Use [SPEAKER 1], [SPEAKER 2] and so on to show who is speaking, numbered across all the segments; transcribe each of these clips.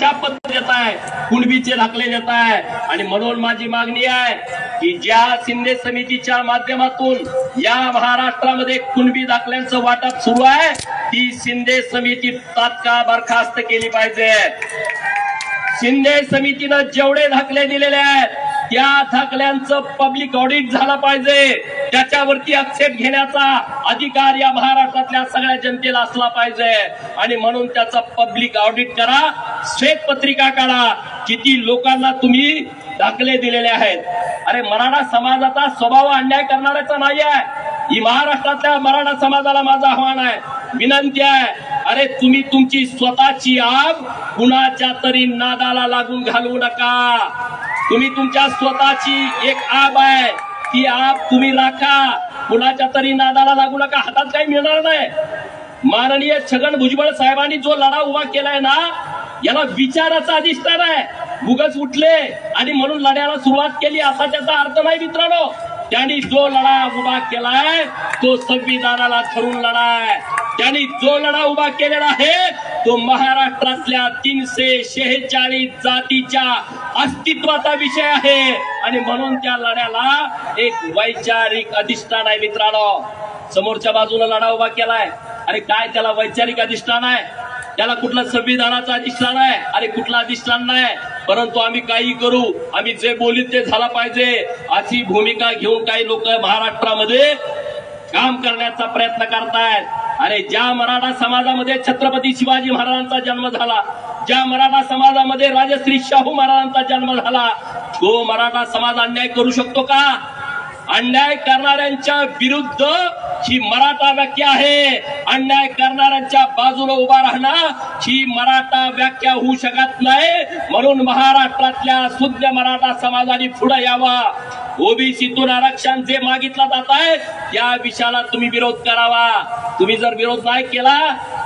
[SPEAKER 1] कशा देत आहे कुणबीचे दाखले देत आहे. आणि म्हणून माझी मागणी आहे की ज्या शिंदे समितीच्या माध्यमातून या महाराष्ट्रामध्ये कुणबी दाखल्यांचं वाटप सुरू आहे ती शिंदे समिती तात्काळ बरखास्त केली पाहिजे. शिंदे समितीनं जेवढे दाखले दिलेले आहेत त्या थकल्यांचं पब्लिक ऑडिट झालं पाहिजे. त्याच्यावरती आक्षेप घेण्याचा अधिकार या महाराष्ट्रातल्या सगळ्या जनतेला असला पाहिजे. आणि म्हणून त्याचा पब्लिक ऑडिट करा. श्वेत पत्रिका काढा. किती लोकांना तुम्ही दाखले दिलेले आहेत. अरे मराठा समाजाचा स्वभाव अन्याय करणाऱ्याचा नाही आहे ही महाराष्ट्रातल्या मराठा समाजाला माझं आव्हान आहे. विनंती आहे. अरे तुम्ही तुमची स्वतःची आग कुणाच्या तरी नादाला लागून घालवू नका. तुम्ही तुमच्या स्वतःची एक आब आहे. ती आब तुम्ही राखा. कुणाच्या तरी नादाला लागू नका. हातात काही मिळणार नाही. माननीय छगन भुजबळ साहेबांनी जो लढा उभा केलाय ना याला विचाराचा अधिष्ठान आहे. उगच उठले आणि म्हणून लढ्याला सुरुवात केली असा त्याचा अर्थ नाही मित्रांनो. त्यांनी जो लढा उभा केलाय तो संविधानाला ठरून लढा आहे त्यांनी जो लढा उभा केलेला आहे तो महाराष्ट्रातल्या तीनशे शेहेचाळीस जातीच्या अस्तित्वाचा विषय आहे. आणि म्हणून त्या लढ्याला एक वैचारिक अधिष्ठान आहे मित्रांनो. समोरच्या बाजूला लढा उभा केलाय. अरे काय त्याला वैचारिक अधिष्ठान आहे? त्याला कुठलं संविधानाचं अधिष्ठान आहे? अरे कुठलं अधिष्ठान नाही? परंतु आम्ही काही करू आम्ही जे बोलीत ते झाला पाहिजे. अशी भूमिका घेऊन काही लोक महाराष्ट्रामध्ये काम करण्याचा प्रयत्न करतायत. अरे ज्या मराठा समाजामध्ये छत्रपती शिवाजी महाराजांचा जन्म झाला ज्या मराठा समाजामध्ये राजश्री शाहू महाराजांचा जन्म झाला तो मराठा समाज अन्याय करू शकतो का? अन्याय करणाऱ्यांच्या विरुद्ध ही मराठा व्याख्या आहे. अन्याय करणाऱ्यांच्या बाजूला उभा राहणार ही मराठा व्याख्या होऊ शकत नाही. म्हणून महाराष्ट्रातल्या शुद्ध मराठा समाजाने पुढे यावा. ओबीसीतून आरक्षण जे मागितलं जात आहे या विषयाला तुम्ही विरोध करावा. तुम्ही जर विरोध नाही केला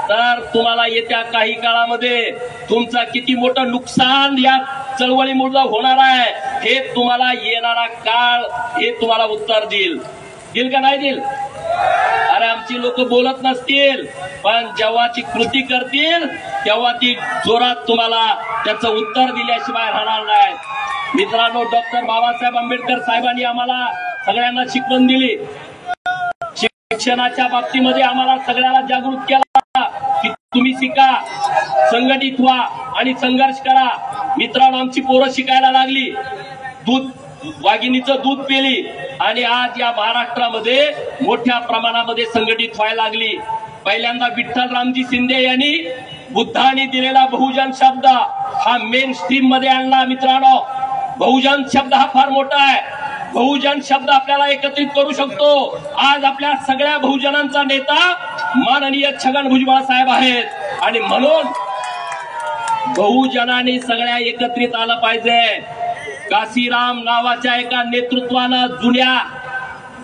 [SPEAKER 1] तर तुम्हाला येत्या काही काळामध्ये तुमचं किती मोठं नुकसान या चळवळीमुळे होणार आहे हे तुम्हाला येणारा काळ हे तुम्हाला उत्तर देईल. दिल का नाही देईल अरे आमची लोक बोलत नसतील पण जेव्हा ती कृती करतील तेव्हा ती जोरात तुम्हाला त्याचं उत्तर दिल्याशिवाय राहणार नाही. मित्रांनो डॉक्टर बाबासाहेब आंबेडकर साहेबांनी आम्हाला सगळ्यांना शिकवण दिली. शिक्षणाच्या बाबतीमध्ये आम्हाला सगळ्याला जागृत केला की तुम्ही शिका संघटित व्हा आणि संघर्ष करा. मित्रांनो आमची पोरं शिकायला लागली. दूध वाघिणीचं दूध पेली आणि आज या महाराष्ट्रामध्ये मोठ्या प्रमाणामध्ये संघटित व्हायला लागली. पहिल्यांदा विठ्ठल रामजी शिंदे यांनी बुद्धाने दिलेला बहुजन शब्द हा मेन स्ट्रीममध्ये आणला मित्रांनो. बहुजन शब्द हा फार मोठा आहे. बहुजन शब्द आपल्याला एकत्रित करू शकतो. आज आपल्या सगळ्या बहुजनांचा नेता माननीय छगन भुजबळ साहेब आहेत. आणि म्हणून बहुजनांनी सगळ्या एकत्रित आलं पाहिजे. काशीराम नावाच्या एका नेतृत्वानं जुन्या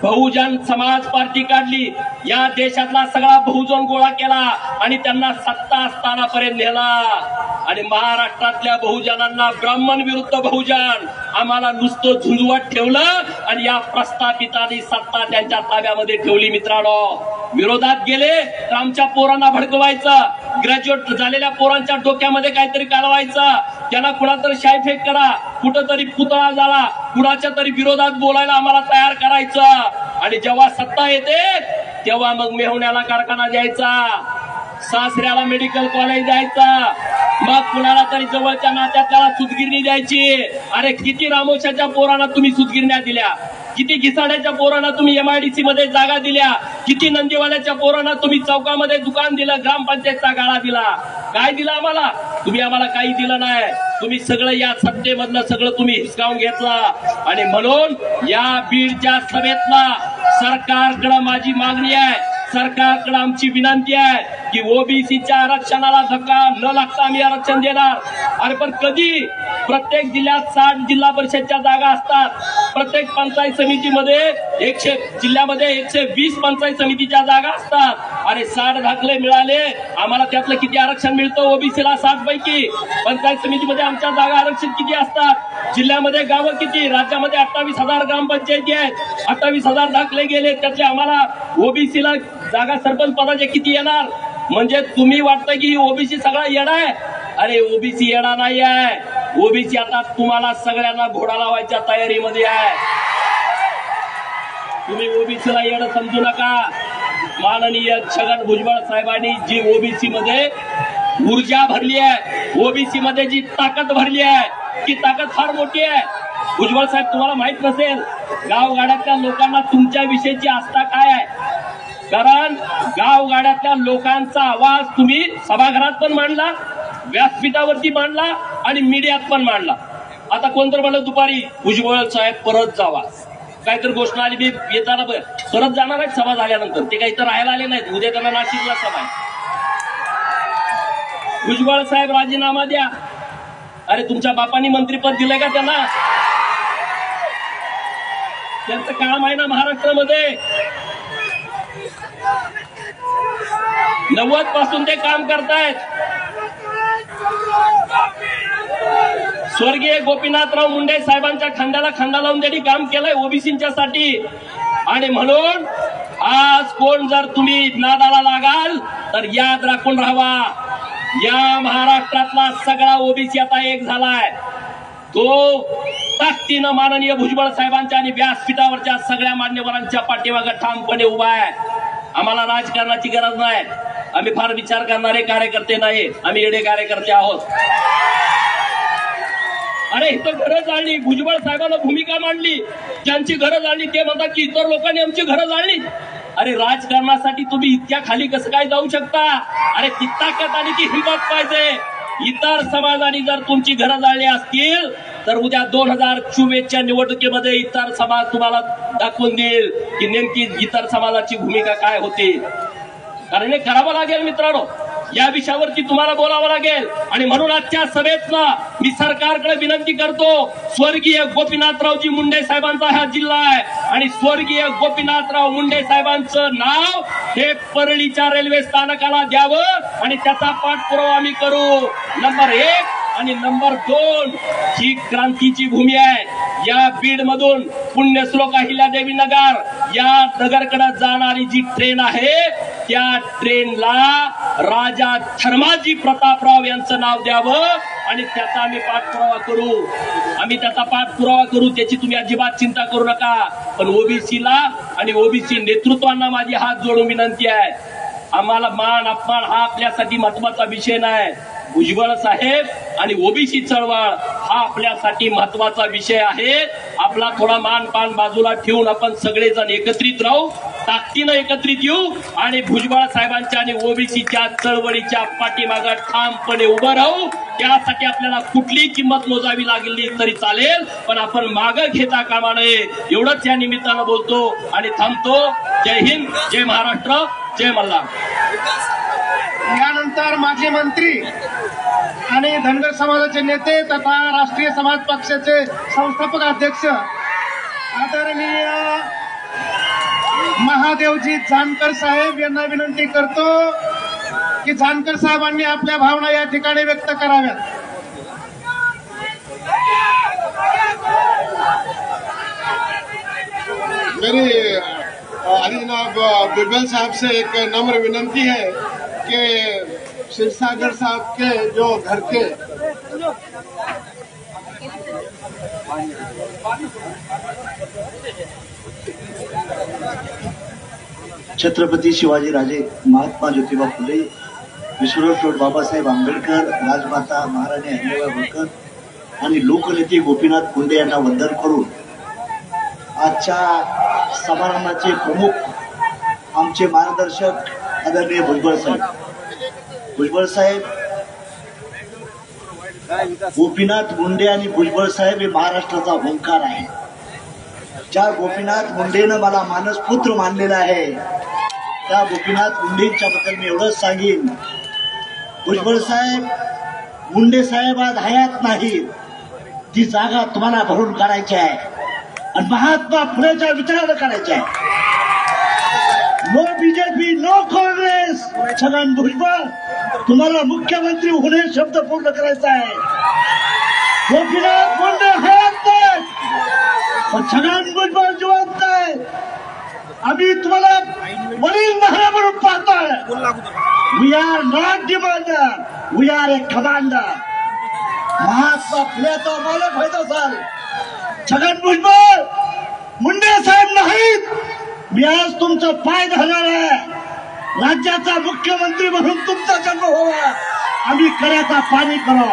[SPEAKER 1] बहुजन समाज पार्टी काढली. या देशातला सगळा बहुजन गोळा केला आणि त्यांना सत्ता स्थानापर्यंत नेला. आणि महाराष्ट्रातल्या बहुजनांना ब्राह्मण विरुद्ध बहुजन आम्हाला नुसतं झुंजवत ठेवलं आणि या प्रस्थापितांनी सत्ता त्यांच्या ताब्यामध्ये ठेवली मित्रांनो. विरोधात गेले तर आमच्या पोरांना भडकवायचं. ग्रॅज्युएट झालेल्या पोरांच्या डोक्यामध्ये काहीतरी कालवायचं त्यांना कुणातरी शायफेक करा. कुठंतरी पुतळा झाला. कुणाच्या तरी विरोधात बोलायला आम्हाला तयार करायचं. आणि जेव्हा सत्ता येते तेव्हा मग मेहण्याला कारखाना द्यायचा. सासऱ्याला मेडिकल कॉलेज द्यायचा मग कुणाला तरी जवळच्या नात्यात सुतगिरणी द्यायची. अरे किती रामोशाच्या पोरांना तुम्ही सुतगिरण्या दिल्या. किती घिसाड्याच्या पोरांना तुम्ही एमआयडीसी मध्ये जागा दिल्या. किती नंदीवाल्याच्या पोरांना तुम्ही चौकामध्ये दुकान दिलं ग्रामपंचायतचा गाळा दिला. काय दिलं आम्हाला? तुम्ही आम्हाला काही दिलं नाही. तुम्ही सगळं या सत्तेमधलं सगळं तुम्ही हिसकावून घेतला. आणि म्हणून या बीडच्या सभेतला सरकारकडं माझी मागणी आहे. सरकारकडे आमची विनंती आहे. की ओबीसीच्या आरक्षणाला धक्का न लागता आम्ही आरक्षण देणार. अरे पण कधी? प्रत्येक जिल्ह्यात साठ जिल्हा परिषदच्या जागा असतात. प्रत्येक पंचायत समितीमध्ये एकशे जिल्ह्यामध्ये एकशे वीस पंचायत समितीच्या जागा असतात. अरे साठ दाखले मिळाले आम्हाला त्यातलं किती आरक्षण मिळतं? ओबीसीला साठ पैकी. पंचायत समितीमध्ये आमच्या जागा आरक्षित किती असतात? जिल्ह्यामध्ये गावं किती? राज्यामध्ये अठ्ठावीस हजार ग्रामपंचायती आहेत. अठ्ठावीस हजार दाखले गेले त्यातले आम्हाला ओबीसीला जागा सरपंच पदाचे किती येणार? म्हणजे तुम्ही वाटतं की ओबीसी सगळा येडा आहे? अरे ओबीसी येणार नाही आहे ओबीसी आता तुम्हाला सगळ्यांना घोडा लावायच्या तयारीमध्ये आहे. तुम्ही ओबीसीला येणं समजू नका. माननीय छगन भुजबळ साहेबांनी जी ओबीसी मध्ये ऊर्जा भरली आहे ओबीसी मध्ये जी ताकद भरली आहे ती ताकद फार मोठी आहे. भुजबळ साहेब तुम्हाला माहीत नसेल गावगाड्यातल्या लोकांना तुमच्या विषयीची आस्था काय आहे? कारण गावगाड्यातल्या लोकांचा आवाज तुम्ही सभागृहात पण मांडला व्यासपीठावरती मांडला आणि मीडियात पण मांडला. आता कोणतर म्हणलं दुपारी भुजबळ साहेब परत जावा. काहीतरी घोषणा आली मी येताना परत जाणार आहेत सभा झाल्यानंतर. ते काही तर राहायला आले नाहीत. उद्या त्यांना नाशिकला सभा आहे. भुजबळ साहेब राजीनामा द्या. अरे तुमच्या बापांनी मंत्रीपद दिलंय का त्यांना? त्यांचं काम आहे ना महाराष्ट्रामध्ये. नव्वदपासून ते काम करतायत. स्वर्गीय गोपीनाथराव मुंडे साहेबांच्या खांद्याला खांदा लावून त्यांनी काम केलंय ओबीसीच्या साठी. आणि म्हणून आज कोण जर तुम्ही नादाला लागाल तर याद राखून राहावा. या महाराष्ट्रातला सगळा ओबीसी आता एक झालाय. तो ताकदीनं माननीय भुजबळ साहेबांच्या आणि व्यासपीठावरच्या सगळ्या मान्यवरांच्या पाठीमागं ठामपणे उभा आहे. आम्हाला राजकारणाची गरज नाही. आम्ही फार विचार करणारे कार्यकर्ते नाही. आम्ही येडे कार्यकर्ते आहोत. अरे इथं घरं जाळली भुजबळ साहेबांना भूमिका मांडली. ज्यांची घरं जाळली ते म्हणतात की इतर लोकांनी आमची घरं जाळली अरे राजकारणासाठी तुम्ही इतक्या खाली कसं काय जाऊ शकता? अरे ती ताकद आणि ती हिंमत पाहिजे. इतर समाजाने जर तुमची घरं जाळली असतील तर उद्या दोन हजार चोवीसच्या निवडणुकीमध्ये इतर समाज तुम्हाला दाखवून देईल की नेमकी इतर समाजाची भूमिका काय होती. कारण हे करावं लागेल मित्रांनो. या विषयावरती तुम्हाला बोलावं लागेल. आणि म्हणून आजच्या सभेतला मी सरकारकडे विनंती करतो स्वर्गीय गोपीनाथरावजी मुंडे साहेबांचा हा जिल्हा आहे. आणि स्वर्गीय गोपीनाथराव मुंडे साहेबांचं नाव हे परळीच्या रेल्वे स्थानकाला द्यावं आणि त्याचा पाठपुरावा आम्ही करू. नंबर एक आणि नंबर दोन ही क्रांतीची भूमी आहे. या बीड मधून पुण्यश्लोक अहिल्यादेवी नगर या नगरकडे जाणारी जी ट्रेन आहे त्या ट्रेनला राजा धर्माजी प्रतापराव यांचं नाव द्यावं आणि त्याचा आम्ही पाठपुरावा करू. आम्ही त्याचा पाठपुरावा करू त्याची तुम्ही अजिबात चिंता करू नका. पण ओबीसीला आणि ओबीसी नेतृत्वांना माझी हात जोडून विनंती आहे. आम्हाला मान अपमान हा आपल्यासाठी महत्त्वाचा विषय नाही. भुजबळ साहेब आणि ओबीसी चळवळ हा आपल्यासाठी महत्त्वाचा विषय आहे. आपला थोडा मान पान बाजूला ठेवून आपण सगळेजण एकत्रित राहू ताकदीनं एकत्रित येऊ आणि भुजबळ साहेबांच्या आणि ओबीसीच्या चळवळीच्या पाठीमागा ठामपणे उभं राहू. त्यासाठी आपल्याला कुठली किंमत मोजावी लागली तरी चालेल पण आपण मागं घेता कामा नये. एवढंच या निमित्तानं बोलतो आणि थांबतो. जय हिंद जय महाराष्ट्र जय मल्हार.
[SPEAKER 2] यानंतर माजी मंत्री आणि धनगर समाजाचे नेते तथा राष्ट्रीय समाज पक्षाचे संस्थापक अध्यक्ष आदरणीय महादेवजी जानकर साहेब यांना विनंती करतो की जानकर साहेबांनी आपल्या भावना या ठिकाणी व्यक्त कराव्यात.
[SPEAKER 3] मेरी अ, अली जनाब बिरबल साहब से एक नम्र विनंती है कि शिवसागर साहब के जो घर के।
[SPEAKER 4] छत्रपती शिवाजीराजे महात्मा ज्योतिबा फुले विश्वनाथ बाबासाहेब आंबेडकर राजमाता महाराणी अहिल्याबाई होळकर आणि लोकनेते गोपीनाथ मुंडे यांना वंदन करून आजच्या समारंभाचे प्रमुख आमचे मार्गदर्शक आदरणीय भुजबळ साहेब. भुजबळ साहेब गोपीनाथ मुंडे आणि भुजबळ साहेब हे महाराष्ट्राचा ओंकार आहे. ज्या गोपीनाथ मुंडेनं मला मानस पुत्र मानलेला आहे त्या गोपीनाथ मुंडेंच्या बद्दल मी एवढंच सांगेन. भुजबळ साहेब मुंडे साहेब आज हयात नाहीत. ती जागा तुम्हाला भरून काढायची आहे. आणि महात्मा फुलेच्या विचारानं काढायची आहे. No BJP no Congress Chhagan Bhujbal तुम्हाला मुख्यमंत्री होणे शब्द पूर्ण करायचा आहे. गोपीनाथ मुंडे हयात नाहीत छगन भुजबळ जिवंत आहे. आम्ही तुम्हाला वडील महाराज म्हणून पाहतोय. We are not demander we are a commander Mahatma फुलेचा मालक व्हायचा सर छगन भुजबळ मुंडे साहेब नाहीत. मी आज तुमचं पाय धरणार आहे. राज्याचा मुख्यमंत्री म्हणून तुमचा जन्म व्हावा. आम्ही कड्याचा पाणी करा.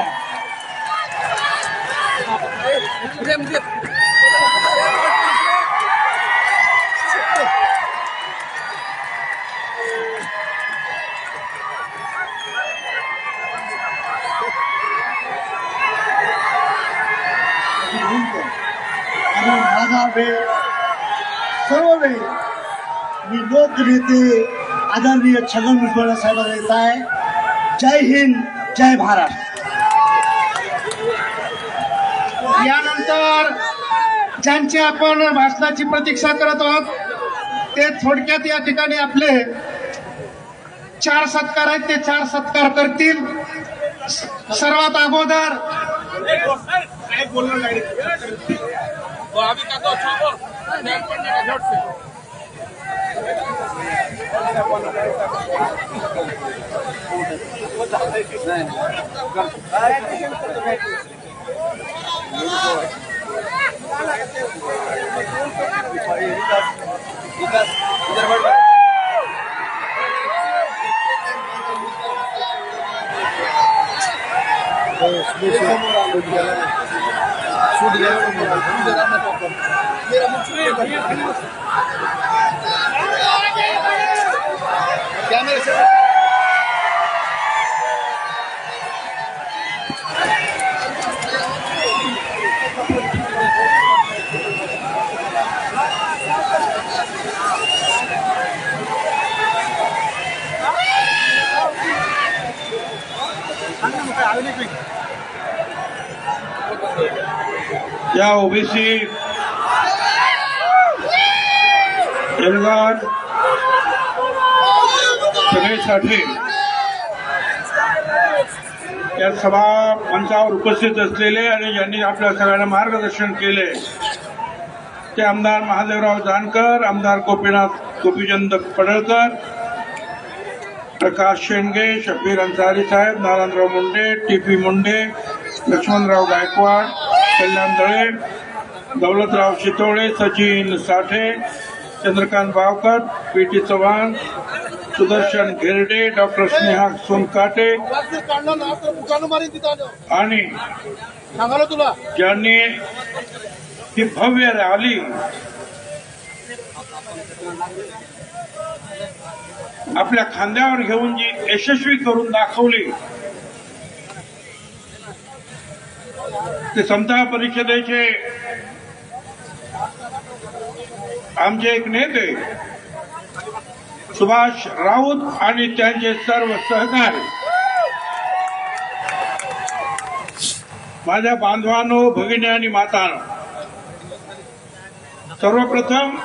[SPEAKER 4] माझा वेळ सर्व वेळ मी लोकनेते आदरणीय छगन भुजबळ साहेबांना येत आहे. जय हिंद जय महाराष्ट्र
[SPEAKER 2] यानंतर ज्यांची आपण भाषणाची प्रतीक्षा करत आहोत ते थोडक्यात या ठिकाणी आपले चार सत्कार आहेत ते चार सत्कार करतील. सर्वात अगोदर Shoot, yeah,
[SPEAKER 5] या ओबीसी एल्गार सभेसाठी या सभा मंचावर उपस्थित असलेले आणि ज्यांनी आपल्या सगळ्यांना मार्गदर्शन केले ते आमदार महादेवराव जानकर आमदार Gopinath Gopichand Padalkar Prakash Shendge Shabbir Ansari saheb Narayanrao Munde T P Munde Laxmanrao Gaikwad Kalyan Dale Daulatrao Shitole Sachin Sathe Chandrakant Bavkar P T Chavan Sudarshan Gherde doctor Sneha Sonkate आणि
[SPEAKER 3] तुला?
[SPEAKER 5] ज्यांनी ही भव्य rally आपल्या खांद्यावर घेऊन जी यशस्वी करून दाखवली ते समता परिषदेचे आमचे एक नेते सुभाष राऊत आणि त्यांचे सर्व सहकारी. माझ्या बांधवांनो भगिनी आणि मातानो सर्वप्रथम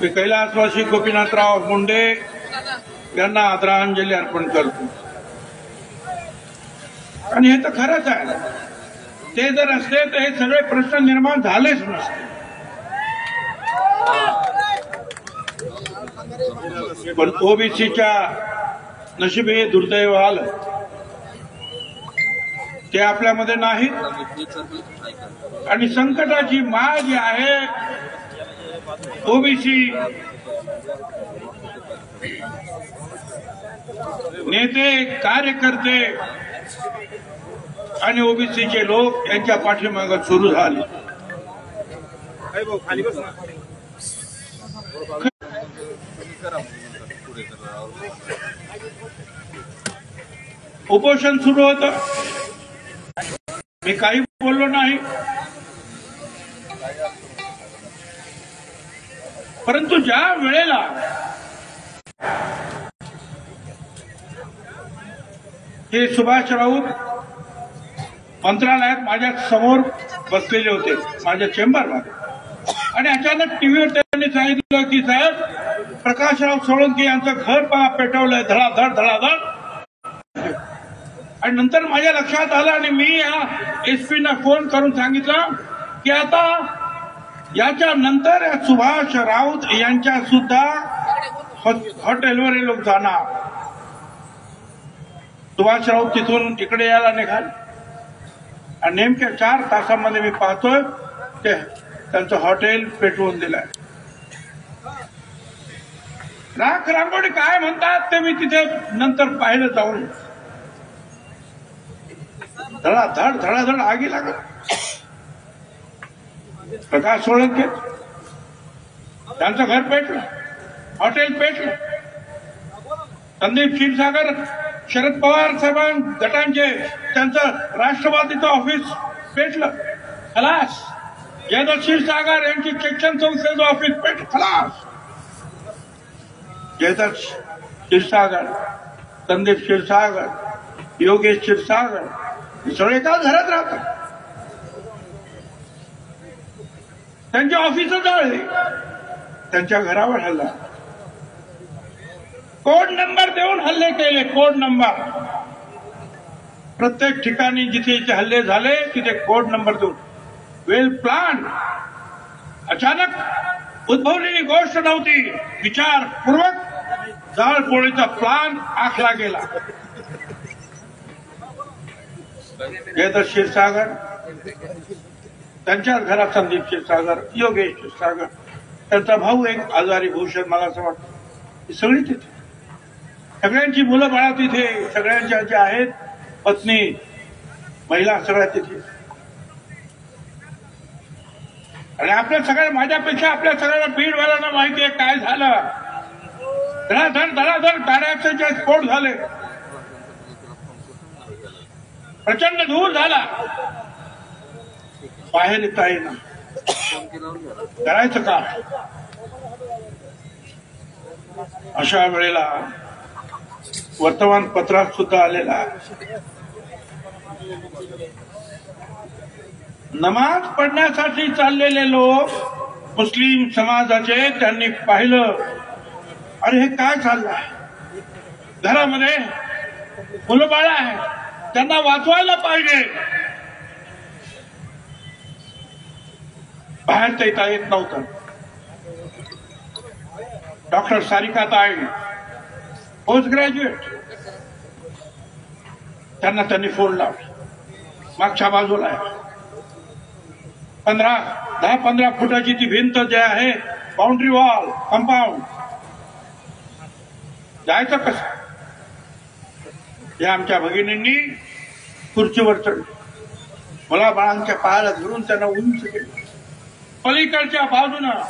[SPEAKER 5] मी कैलासवासी गोपीनाथराव मुंडे यांना आदरांजली अर्पण करतो. आणि हे तर खरंच आहे. ते जर असले तर हे सगळे प्रश्न निर्माण झालेच नसते. पण ओबीसीच्या नशिबी दुर्दैव आलं. ते आपल्यामध्ये नाहीत. आणि संकटाची माळ जी आहे ओबीसी नेते कार्यकर्ते आणि ओबीसीचे लोक यांच्या पाठीमागं सुरू झाले. उपोषण सुरू होतं. मी काही बोललो नाही. परंतु ज्या वेळेला हे सुभाष राऊत मंत्रालयात माझ्यासमोर बसलेले होते माझ्या चेंबरमध्ये. आणि अचानक टीव्हीवर त्यांनी सांगितलं की साहेब प्रकाशराव सोळंकी यांचं घर पहा पेटवलंय धडाधड धडाधड. आणि नंतर माझ्या लक्षात आलं आणि मी या एसपीना फोन करून सांगितलं की आता याच्या नंतर या सुभाष राऊत यांच्या सुद्धा हॉ- हॉटेलवर हे लोक जाणार. राऊत तिथून इकडे यायला निघाल. आणि नेमक्या चार तासामध्ये मी पाहतोय ते त्यांचं हॉटेल पेटवून दिलंय. राख रांगोळी काय म्हणतात ते मी तिथे नंतर पाहिलं जाऊन. धडाधड धडाधड आगी लागत प्रकाश सोळंके. त्यांचं घर पेटलं. हॉटेल पेटलं. संदीप क्षीरसागर शरद पवार साहेबां गटांचे त्यांचं राष्ट्रवादीचं ऑफिस पेटलं. खलास. जयदत्त क्षीरसागर यांची शिक्षण संस्थेचं ऑफिस पेट खलास. जयदत्त क्षीरसागर संदीप क्षीरसागर योगेश क्षीरसागर सगळे एका घरात राहतात त्यांच्या ऑफिस जळली त्यांच्या घरावर हल्ला कोड नंबर देऊन हल्ले केले कोड नंबर प्रत्येक ठिकाणी जिथे जिथे हल्ले झाले तिथे कोड नंबर देऊन वेल प्लान अचानक उद्भवलेली गोष्ट नव्हती विचारपूर्वक जाळपोळीचा प्लान आखला गेला. जयदत्त क्षीरसागर. त्यांच्याच घरात संदीप क्षीरसागर योगेश क्षीरसागर. त्यांचा भाऊ एक आजारी भूषण मला असं वाटतं. सगळी तिथे. सगळ्यांची मुलं बाळा तिथे. सगळ्यांच्या ज्या आहेत पत्नी महिला सगळ्या तिथे. आणि आपल्या सगळ्या माझ्यापेक्षा आपल्या सगळ्यांना बीडवाल्यांना माहिती आहे काय झालं. धडाधड धडाधड गाड्याचे जे स्फोट झाले. प्रचंड धूर झाला. बाहेर येता येईना. करायचं का अशा वेळेला वर्तमानपत्रात सुद्धा आलेला. नमाज पडण्यासाठी चाललेले लोक मुस्लिम समाजाचे त्यांनी पाहिलं. अरे हे काय चाललं? आहे घरामध्ये मुलं बाळ आहे त्यांना वाचवायला पाहिजे. बाहेर तर येता येत नव्हतं. डॉक्टर सारिका ताई पोस्ट ग्रॅज्युएट त्यांना त्यांनी फोन लावला. मागच्या बाजूला आहे. पंधरा दहा पंधरा फुटाची ती भिंत जे आहे बाउंड्री वॉल कंपाऊंड जायचं कसं? या आमच्या भगिनींनी खुर्चीवर चढले मला बाळांच्या पायाला धरून त्यांना उंच केलं. पलीकडच्या बाजूनं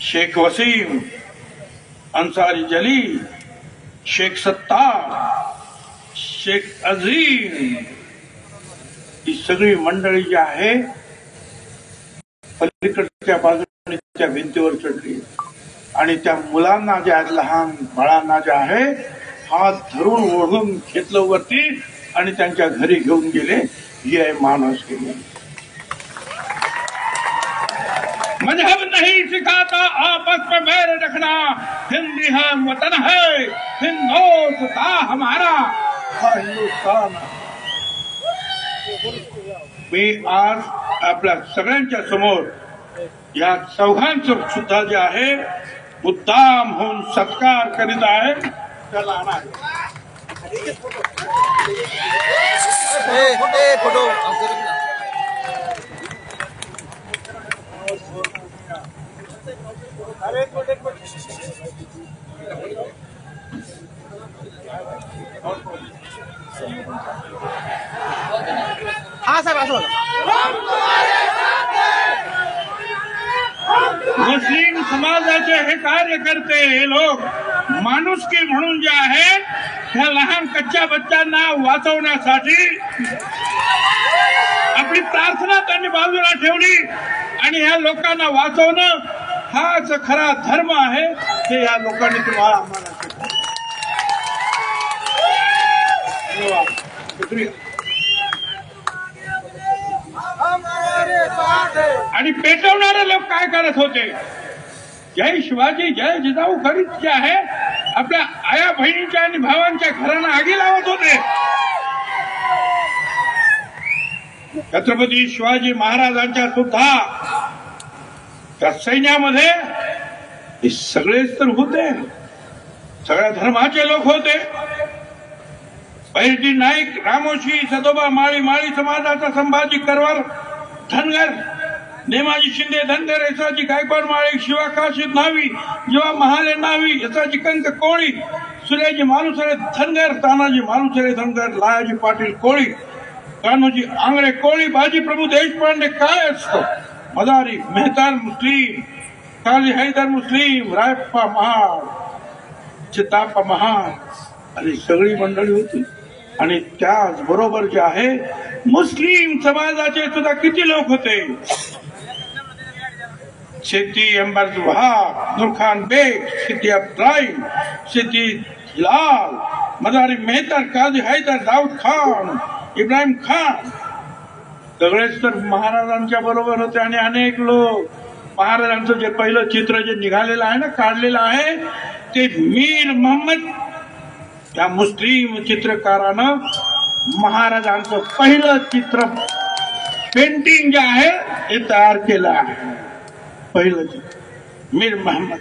[SPEAKER 5] शेख वसीम अन्सारी जली शेख सत्तार शेख अझीम ही सगळी मंडळी जी आहे पलीकडच्या बाजूने त्या भिंतीवर चढली. आणि त्या मुलांना ज्या आहेत लहान बाळांना ज्या आहे हात धरून ओढून घेतलं वरती आणि त्यांच्या घरी घेऊन गेले. ही आहे मानस केली. मजहब नहीं सिखाता आपस में बैर रखना. हिंदी है वतन है हिंदोस्ता हमारा? हिंदुस्तान मी आज आपल्या सगळ्यांच्या समोर या चौघांचं सुद्धा जे आहे मुद्दाम होऊन सत्कार करीत आहे त्याला आणा
[SPEAKER 6] हा साहेब असं बघा
[SPEAKER 5] मुस्लिम समाजाचे हे कार्यकर्ते हे लोक माणुसकी म्हणून जे आहे ह्या लहान कच्च्या बच्चांना वाचवण्यासाठी आपली प्रार्थना त्यांनी बाजूला ठेवली आणि ह्या लोकांना वाचवणं हाच खरा धर्म आहे हे या लोकांनी तुम्हाला आम्हाला आणि पेटवणारे लोक काय करत होते? जय शिवाजी जय जिजाऊ करीत जे आहे आपल्या आया बहिणीच्या आणि भावांच्या घरांना आगी लावत होते. छत्रपती शिवाजी महाराजांच्या सुद्धा त्या सैन्यामध्ये हे सगळेच तर होते. सगळ्या धर्माचे लोक होते. बैरजी नाईक रामोशी सदोबा माळी माळी समाजाचा संभाजी करवार धनगर नेमाजी शिंदे धनगर यसाची गायकवाड माळी शिवा काशीद नावी जेव्हा महाले नावी यसाची कंक कोळी सुर्याजी मालुसरे धनगर तानाजी मालुसरे धनगर लायाजी पाटील कोळी कान्होजी आंगळे कोळी बाजी प्रभू देशपांडे काय असतं? मदारी मेहतार मुस्लिम काजी हैदर मुस्लिम रायप्पा महाड चिताप्पा महाड आणि सगळी मंडळी होती. आणि त्याचबरोबर जे आहे मुस्लिम समाजाचे सुद्धा किती लोक होते? शेती अंबर वहाब दुरखान बेग शेती अब्राहिम शेती लाल मदारी मेहतर काजी हैदर दाऊद खान इब्राहिम खान. सगळेच तर महाराजांच्या बरोबर होते आणि अनेक लोक. महाराजांचं जे पहिलं चित्र जे निघालेलं आहे ना काढलेलं आहे ते मीर मोहम्मद. त्या मुस्लिम चित्रकारानं महाराजांचं पहिलं चित्र पेंटिंग जे आहे हे तयार केलं आहे. पहिलं चित्र. मीर महम्मद.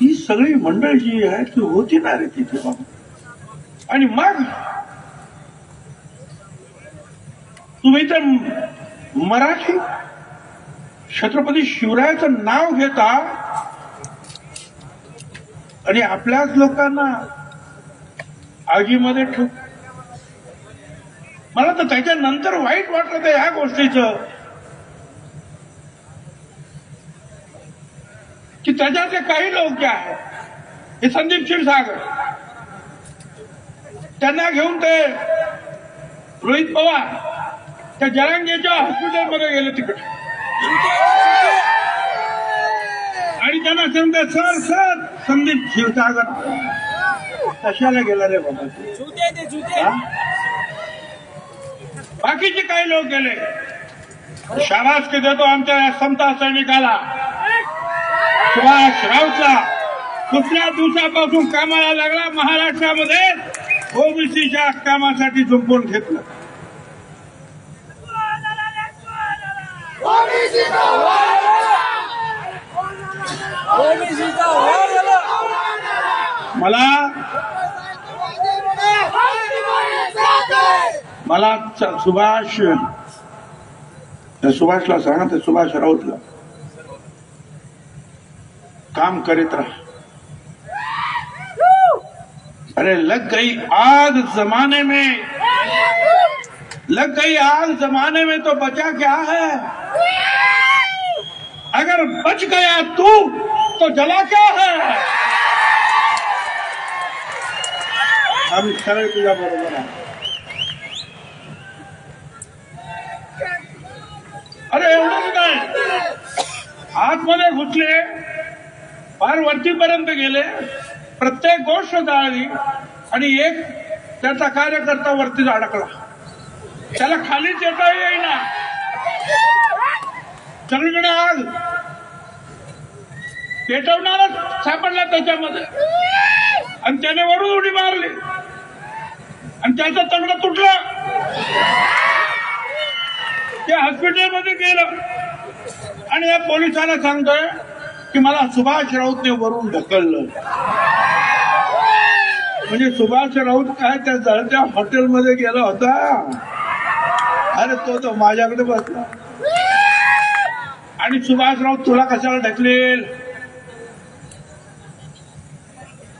[SPEAKER 5] ही सगळी मंडळ जी आहे ती होती ना रे तिथे बाबा. आणि मग तुम्ही तर मराठी छत्रपती शिवरायाचं नाव घेता आणि आपल्याच लोकांना आगीमध्ये ठेव मला तर त्याच्यानंतर वाईट वाटलं त्या ह्या गोष्टीचं. की त्याच्यातले काही लोक जे आहेत हे संदीप क्षीरसागर त्यांना घेऊन ते रोहित पवार त्या जरांगेच्या हॉस्पिटलमध्ये गेले तिकडे. आणि त्यांना सांगतात सर सर संदीप क्षीरसागर. कशाला गेला रे बाबा? तू? बाकीचे काही लोक गेले. शाबासकी देतो आमच्या या समता सैनिकाला. सुभाष राऊतला दुसऱ्या दिवसापासून कामाला लागला महाराष्ट्रामध्ये? ओबीसीच्या कामासाठी झुंपून घेतलं. मला मला सुभाष सुभाषला सांगा ते सुभाष राऊतला काम करीत रहा. अरे लग गई आग जमाने में. लग गई आग जमाने में तो बचा क्या है? अगर बच गया तू तो जला क्या है? आम्ही सगळे तुझ्या बरोबर आहे अरे एवढंच काय? आतमध्ये घुसले फार वरतीपर्यंत गेले. प्रत्येक गोष्ट जाळली आणि एक त्याचा कार्यकर्ता वरतीच अडकला. त्याला खालीच येता येईना. सगळीकडे आग. पेटवणारच सापडला त्याच्यामध्ये. आणि त्याने वरून उडी मारली. आणि त्याचा तंगड तुटला. ते हॉस्पिटलमध्ये गेलं. आणि या पोलिसांना सांगतोय की मला सुभाष राऊतने वरून ढकललं. म्हणजे सुभाष राऊत काय त्या जळत्या हॉटेलमध्ये गेला होता? अरे तो तो माझ्याकडे बसला. आणि सुभाष राऊत तुला कशाला ढकलेल?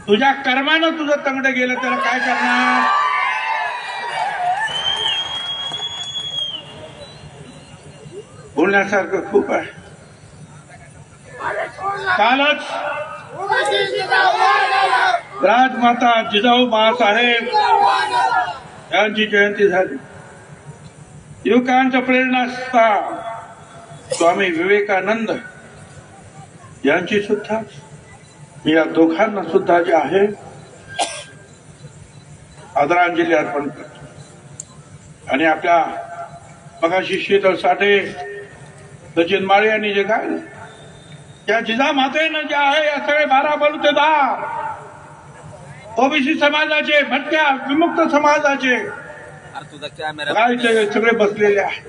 [SPEAKER 5] तुझ्या कर्मानं तुझं तंगड गेलं त्याला काय करणार? बोलण्यासारखं खूप आहे कालच राजमाता जिजाऊ बाळासाहेब यांची जयंती झाली युवकांच्या प्रेरणास्था स्वामी विवेकानंद यांची सुद्धा या दोघांना सुद्धा जे आहे आदरांजली अर्पण करतो आणि आपल्या मगाशी शीतल साठे सचिन माळे यांनी जे गायलं त्या जिजा मातेनं जे आहे या सगळे बारा बलुतेदार ओबीसी समाजाचे भटक्या विमुक्त समाजाचे सगळे बसलेले आहेत.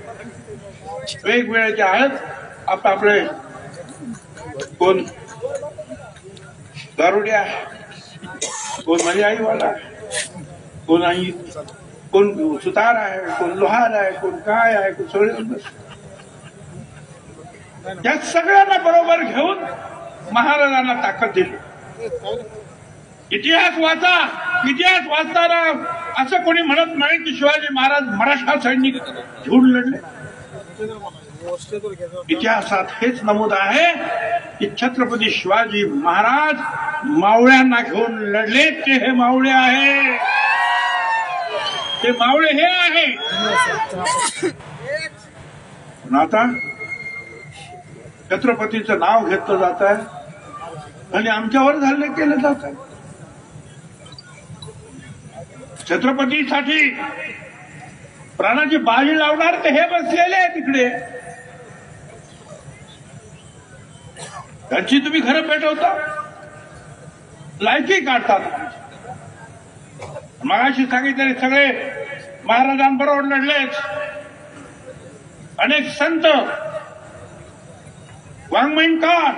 [SPEAKER 5] वेगवेगळे आहेत. आप आपले कोण? गारुड्या कोण माझी आईवाला आहे? कोण आई? कोण सुतार आहे? कोण लोहार आहे? कोण काय आहे? कोण सगळे या सगळ्यांना बरोबर घेऊन महाराजांना ताकद दिली. इतिहास वाचा इतिहास वाचताना असं कोणी म्हणत नाही की शिवाजी महाराज मराठा सैनिक घेऊन लढले. इतिहासात हेच नमूद आहे की छत्रपती शिवाजी महाराज मावळ्यांना घेऊन लढले. ते हे मावळे आहे. ते मावळे हे आहे. पण आता छत्रपतीचं नाव घेतलं जात आहे. आणि आमच्यावर हल्ले केले जात आहे छत्रपतीसाठी प्राणाची बाजी लावणार ते हे बसलेले आहे तिकडे त्यांची तुम्ही घरं पेटवता? लायकी काढतात. मगाशी सांगितले सगळे महाराजांबरोबर लढलेच अनेक संत वाङ्मयकार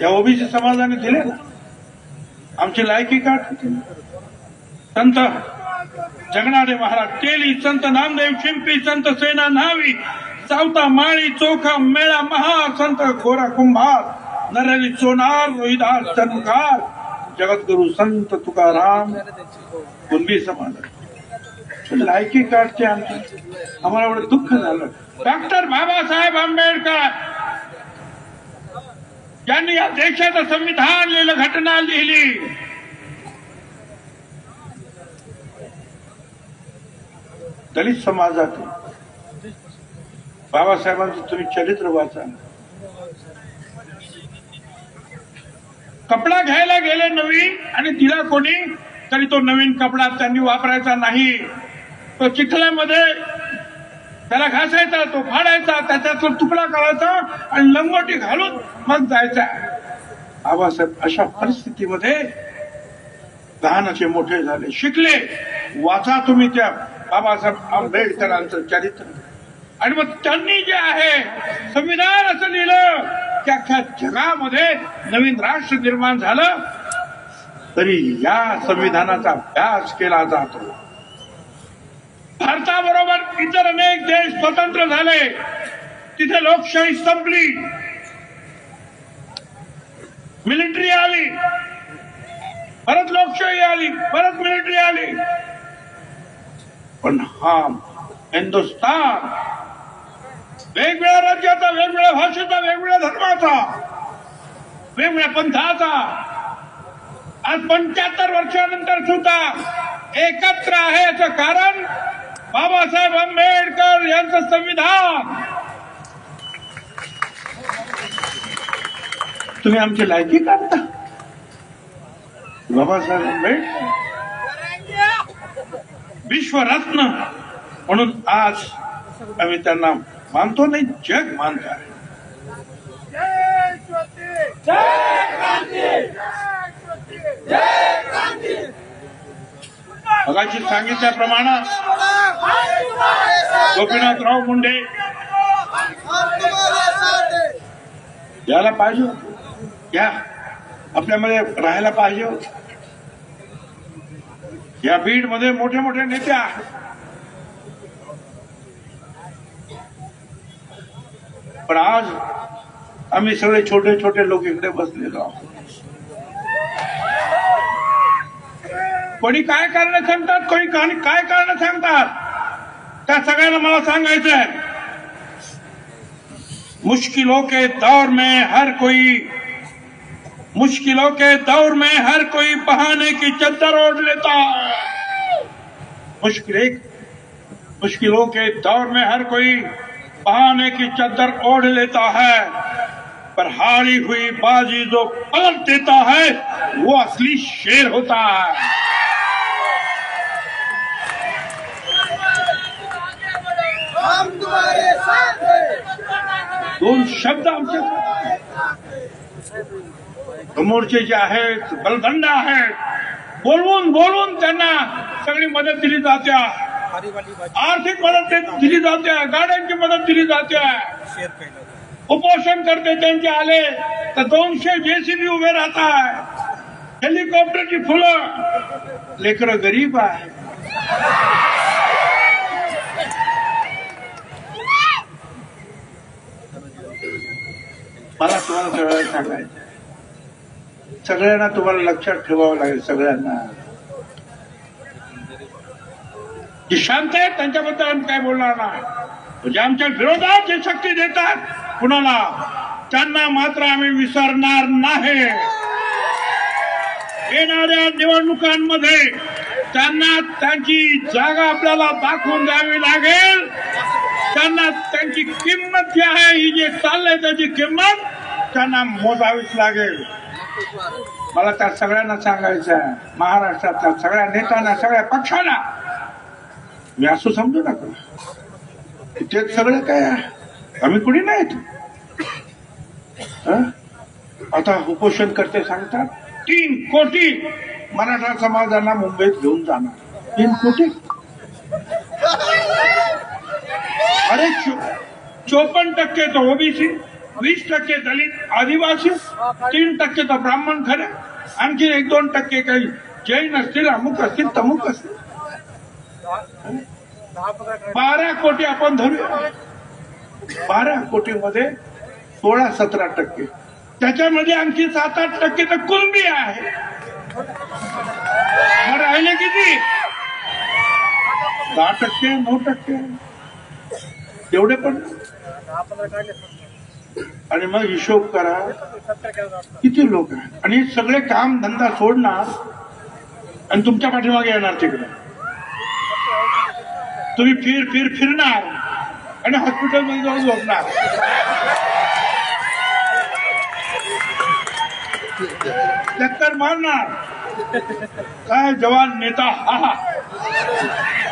[SPEAKER 5] या ओबीसी समाजाने दिले. ना आमची लायकी काढ संत जगणारे महाराज केली संत नामदेव शिंपी संत सेना न्हावी चावता माळी चोखा मेळा महा संत खोरा कुंभार नरली सोनार रोहिदास चर्मकार जगद्गुरु संत तुकाराम कुणबी समाज लायकी काढते आमची. आम्हाला एवढं दुःख झालं. डॉक्टर बाबासाहेब आंबेडकर ज्यांनी या देशाचं संविधान लिहिलं घटना लिहिली. दलित समाजातील बाबासाहेबांचं तुम्ही चरित्र वाचा. कपडा घ्यायला गेले नवीन आणि दिला कोणी तरी तो नवीन कपडा त्यांनी वापरायचा नाही. तो चिखल्यामध्ये त्याला घासायचा तो फाडायचा त्याच्यातून तुकडा करायचा आणि लंगोटी घालून मग जायचा. बाबासाहेब अशा परिस्थितीमध्ये लहानाचे मोठे झाले शिकले. वाचा तुम्ही त्या बाबासाहेब आंबेडकरांचं चरित्र. आणि मग त्यांनी जे आहे संविधान असं लिहिलं की अख्ख्या जगामध्ये नवीन राष्ट्र निर्माण झालं तरी या संविधानाचा अभ्यास केला जातो. भारताबरोबर इतर अनेक देश स्वतंत्र झाले. तिथे लोकशाही संपली. मिलिटरी आली. परत लोकशाही आली. परत मिलिटरी आली. पण हा हिंदुस्तान वेगवेगळ्या राज्याचा वेगवेगळ्या भाषेचा वेगवेगळ्या धर्माचा वेगवेगळ्या पंथाचा आज पंच्याहत्तर वर्षानंतर सुद्धा एकत्र आहे याचं कारण बाबासाहेब आंबेडकर यांचं संविधान तुम्ही आमची लायकी काढता बाबासाहेब आंबेडकर विश्वरत्न म्हणून आज आम्ही त्यांना मानतो नाही जग मानत आहे मगाशी सांगितल्याप्रमाणे गोपीनाथराव मुंडे यायला पाहिजे या आपल्यामध्ये राहायला पाहिजे या बीडमध्ये मोठे मोठे नेते आहेत. पण आज आम्ही सगळे छोटे छोटे लोक इकडे बसलेलो आहोत. कोणी काय कारण सांगतात? कोणी काय कारण सांगतात? त्या सगळ्यांना मला सांगायचं आहे. मुश्किलों के दौर में हर कोई मुश्किलों के दौर में हर कोई बहाने की चद्दर ओढ़ लेता मुश्किल मुश्किलों के दौर में हर कोई बहाने की चद्दर ओढ़ लेता है, पर हारी हुई बाजी जो पलट देता है, वो असली शेर होता है। दोन शब्द आमचे। समोरचे जे आहेत बलदंड आहेत. बोलवून बोलून त्यांना सगळी मदत दिली जाते. आर्थिक मदत दिली जाते गाड्यांची मदत दिली जाते. उपोषण करते त्यांचे आले तर दोनशे जेसीबी उभे राहतात हेलिकॉप्टरची फुलं. लेकरं गरीब आहे मला तुम्हाला सगळं सांगायचं सगळ्यांना तुम्हाला लक्षात ठेवावं लागेल सगळ्यांना. जे शांत आहेत त्यांच्याबद्दल आम्ही काय बोलणार नाही. म्हणजे आमच्या विरोधात जे शक्ती देतात कुणाला? त्यांना मात्र आम्ही विसरणार नाही. येणाऱ्या निवडणुकांमध्ये त्यांना त्यांची जागा आपल्याला दाखवून द्यावी लागेल. त्यांना त्यांची किंमत जी आहे ही जे चाललंय त्याची किंमत त्यांना मोजावीच लागेल. मला त्या सगळ्यांना सांगायचं आहे. महाराष्ट्रातल्या सगळ्या नेत्यांना सगळ्या पक्षांना. मी असं समजू नका. ते सगळं काय आहे? आम्ही कुणी नाहीत? आता उपोषण करते सांगतात तीन कोटी मराठा समाजाला मुंबईत घेऊन जाणार. तीन कोटी? अरे चोपन्न टक्के तो ओबीसी. वीस टक्के दलित आदिवासी तीन टक्के तर ब्राह्मण खरे आणखी एक दोन टक्के काही जैन असतील अमुक असतील तमुक असतील. बारा कोटी आपण धरूया. बारा कोटीमध्ये सोळा सतरा टक्के. त्याच्यामध्ये आणखी सात आठ टक्के तर कुणबी आहे. मग राहिले किती? दहा टक्के नऊ टक्के. एवढे पण? आणि मग हिशोब करा. किती लोक आहेत? आणि सगळे काम धंदा सोडणार आणि तुमच्या पाठीमागे येणार तिकडे. तुम्ही फिर फिर फिरणार आणि हॉस्पिटलमध्ये जाऊन झोपणार. चक्कर मारणार. काय जवान नेता हा हा.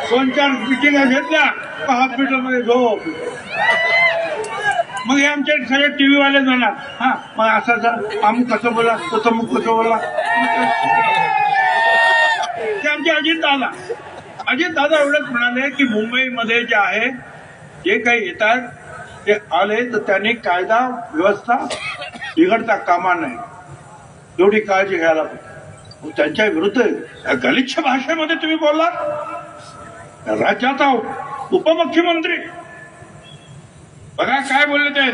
[SPEAKER 5] दोन चार मिटिंगा घेतल्या हॉस्पिटलमध्ये झोप. मग हे आमच्या सगळे टीव्ही वाले जाणार हा मग असं असं अमुक कसं बोला तसं मुख कसं बोला. ते आमचे अजित दादा. अजित दादा एवढंच म्हणाले की मुंबईमध्ये जे आहे जे काही येतात ते आले तर त्यांनी कायदा व्यवस्था बिघडता कामा नाही एवढी काळजी घ्यायला पाहिजे. मग त्यांच्या विरुद्ध या गलिच्छ भाषेमध्ये तुम्ही बोललात. राज्याचा उपमुख्यमंत्री बघा काय बोलले ते.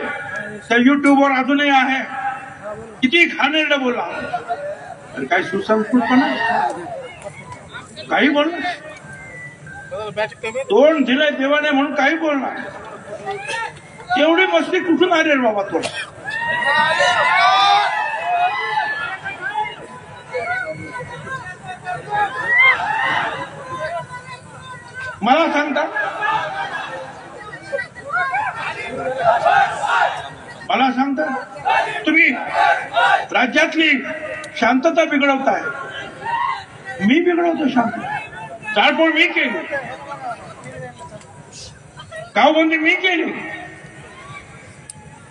[SPEAKER 5] त्या युट्यूबवर अजूनही आहे. किती घाणेरडं बोला आणि काही सुसंस्कृतपणा? काही बोलणार तोंड दिलंय देवाने म्हणून काही बोलणार तेवढी मस्ती कुठून आली रे बाबा तुला मला सांगता? मला सांगता तुम्ही राज्यातली शांतता बिघडवताय. मी बिघडवतो शांतता. जाळपोळ मी केली. गावबंदी मी केली.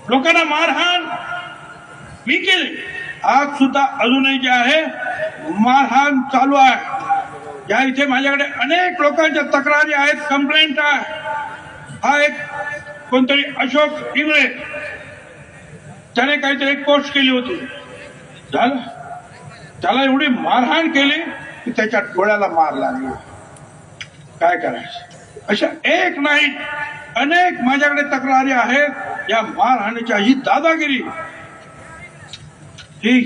[SPEAKER 5] लोकांना मारहाण मी केली. आज सुद्धा अजूनही जे आहे मारहाण चालू आहे. या इथे माझ्याकडे अनेक लोकांच्या तक्रारी आहेत कंप्लेंट आहे. हा एक कोणतरी अशोक इंगळे त्याने काहीतरी एक पोस्ट केली होती. झालं त्याला एवढी मारहाण केली की त्याच्या डोळ्याला मार लागली. काय करायचं? अशा एक नाही अनेक माझ्याकडे तक्रारी आहेत. या मारहाणीच्या ही दादागिरी. ही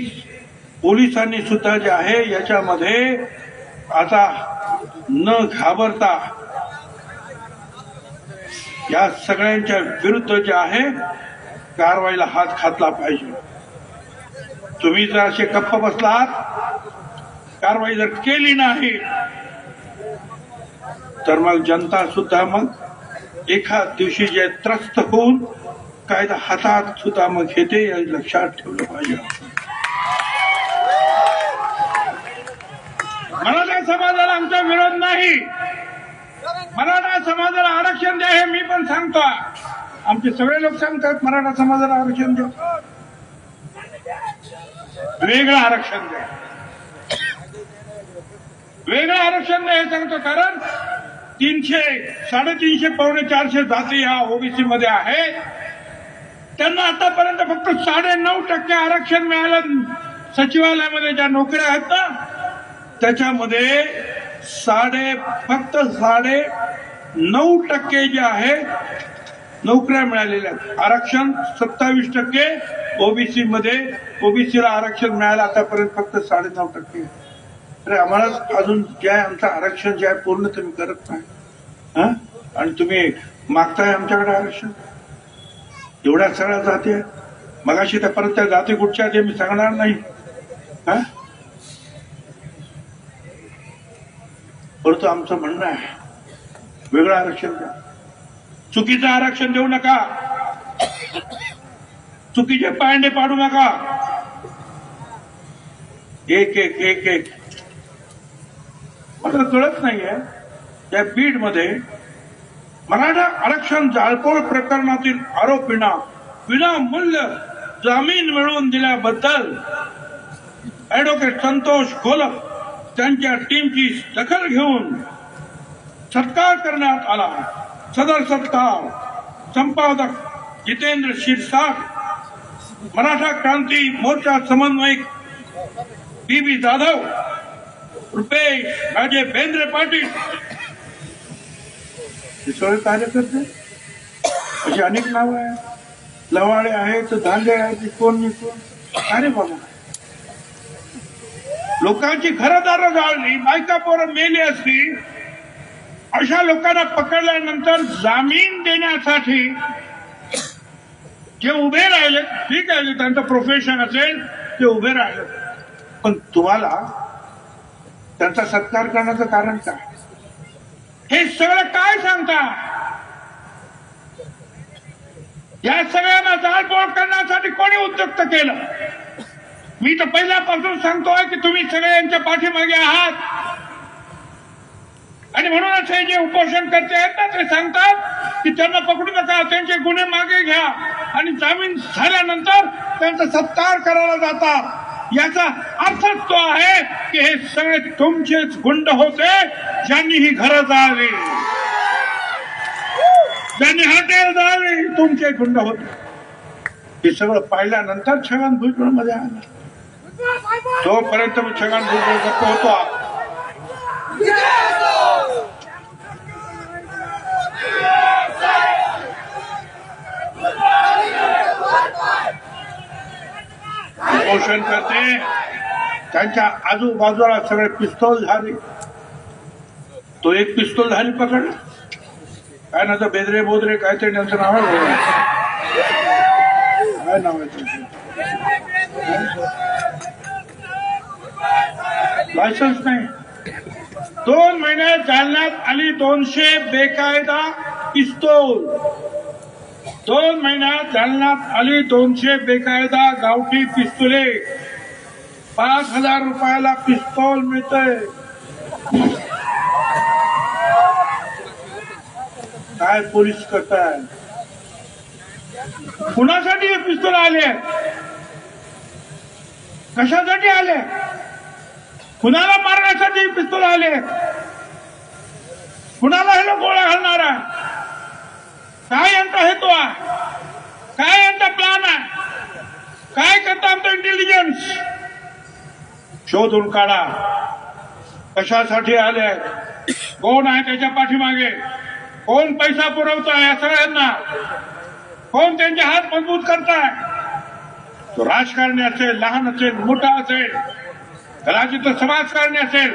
[SPEAKER 5] पोलिसांनी सुद्धा जे आहे याच्यामध्ये आता न घाबरता या सगळ्यांच्या विरुद्ध जे आहे कारवाईला हात घातला पाहिजे. तुम्ही जर असे गप्प बसलात कारवाई जर केली नाही तर मग जनता सुद्धा मग एका दिवशी जे त्रस्त होऊन कायदा हातात सुद्धा मग घेते हे लक्षात ठेवलं पाहिजे. मराठा समाजाला आमचा विरोध नाही. मराठा समाजाला आरक्षण द्या हे मी पण सांगतो. आमचे सगळे लोक सांगतात मराठा समाजाला आरक्षण द्या. वेगळं आरक्षण द्या. वेगळं आरक्षण द्या हे सांगतो कारण तीनशे साडेतीनशे पावणे चारशे जाती ह्या ओबीसी मध्ये आहेत त्यांना आतापर्यंत फक्त साडे नऊ टक्के आरक्षण मिळालं. सचिवालयामध्ये ज्या नोकऱ्या आहेत ना त्याच्यामध्ये साडे फक्त साडे नऊ टक्के जे आहे नोकऱ्या मिळालेल्या आहेत. आरक्षण सत्तावीस टक्के ओबीसी मध्ये ओबीसीला आरक्षण मिळालं आतापर्यंत फक्त साडे नऊ टक्के. अरे आम्हाला अजून जे आहे आमचं आरक्षण जे आहे पूर्ण तुम्ही करत नाही. आणि तुम्ही मागताय आमच्याकडे आरक्षण? एवढ्या सगळ्या जाती आहेत. मगाशी त्या परत त्या जाती कुठच्या आहेत मी सांगणार नाही. हा? परंतु आमचं म्हणणं आहे वेगळं आरक्षण द्या. चुकीचं आरक्षण देऊ नका. चुकीचे पायंडे पाडू नका. एक एक एक एक. मला कळत नाहीये त्या बीडमध्ये मराठा आरक्षण जाळपोळ प्रकरणातील आरोपींना विनामूल्य जामीन मिळवून दिल्याबद्दल ऍडव्होकेट संतोष गोलक त्यांच्या टीमची दखल घेऊन सत्कार करण्यात आला. सदर सत्कार संपादक जितेंद्र शिरसाट मराठा क्रांती मोर्चा समन्वयक बी बी जाधव रुपेश राजे बेंद्रे पाटील. हे सगळे कार्यकर्ते? अशी अनेक नावं आहेत. लवाडे आहेत धांडे आहेत कोण नाही कोण? अरे बाबा. लोकांची घरदार जाळली बायका पोरं मेली असती अशा लोकांना पकडल्यानंतर जामीन देण्यासाठी जे उभे राहिले ठीक आहे त्यांचं प्रोफेशन असेल ते उभे राहिले. पण तुम्हाला त्यांचा सत्कार करण्याचं कारण काय? हे सगळं काय सांगता? या सगळ्यांना जाळपोळ करण्यासाठी कोणी उद्युक्त केलं? मी तर पहिल्यापासून सांगतोय की तुम्ही सगळे यांच्या पाठीमागे आहात. आणि म्हणूनच हे जे उपोषण करते आहेत ना ते सांगतात की त्यांना पकडू नका त्यांचे गुन्हे मागे घ्या. आणि जामीन झाल्यानंतर त्यांचा सत्कार करायला जातात. याचा अर्थच तो आहे की हे सगळे तुमचेच गुंड होते ज्यांनी ही घरं जाळली. ज्यांनी हॉटेल जाळली तुमचे गुंड होते. हे सगळं पाहिल्यानंतर छगन भुजबळमध्ये आला. तोपर्यंत मी छगन भुजबळ गप्प होतो उपोषण करते. त्यांच्या आजूबाजूला सगळे पिस्तोल झाले. तो एक पिस्तोल झाली पकडला. काय ना तर बेदरे बोदरे काहीतरी त्यांचं नाव आहे? काय नाव आहे? लायसन्स नाही. दोन महिन्यात जालन्यात आली दोनशे बेकायदा पिस्तोल. दोन महिन्यात जालन्यात आली दोनशे बेकायदा गावठी पिस्तुले. पाच हजार रुपयाला पिस्तोल मिळतंय. काय पोलीस करताय? कुणासाठी हे पिस्तूल आले? कशासाठी आले? कुणाला मारण्यासाठी पिस्तूल आले? कुणाला हे गोळ्या घालणार काय यांचा हेतू आहे? काय यांचा प्लॅन आहे? काय करता आमचं इंटेलिजन्स शोधून काढा. कशासाठी आले? कोण आहे त्याच्या पाठीमागे? कोण पैसा पुरवतो आहे या सगळ्यांना? कोण त्यांचे हात मजबूत करताय? तो राजकारणी असेल लहान असेल मोठा असेल कदाचित तर समाजकारणी असेल.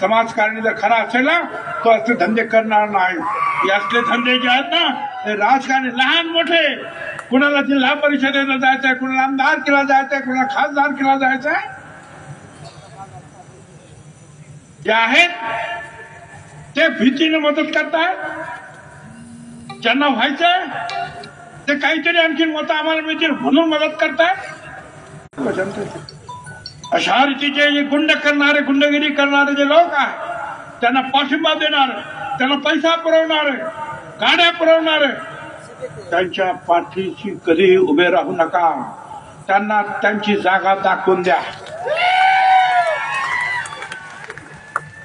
[SPEAKER 5] समाजकारणी जर खरा असेल ना तो असले धंदे करणार नाही. हे असले धंदे जे आहेत ना ते राजकारणी लहान मोठे. कुणाला जिल्हा परिषदेला जायचंय कुणाला आमदार केला जायचंय कुणाला खासदार केला जायचंय? जे आहेत ते भीतीने मदत करतायत ज्यांना व्हायचंय ते काहीतरी आणखी मतं आम्हाला मिळतील म्हणून मदत करताय. अशा रीतीचे जे गुंड करणारे गुंडगिरी करणारे जे लोक आहेत त्यांना पाठिंबा देणार त्यांना पैसा पुरवणार गाड्या पुरवणार त्यांच्या पाठीशी कधीही उभे राहू नका. त्यांना त्यांची जागा दाखवून द्या.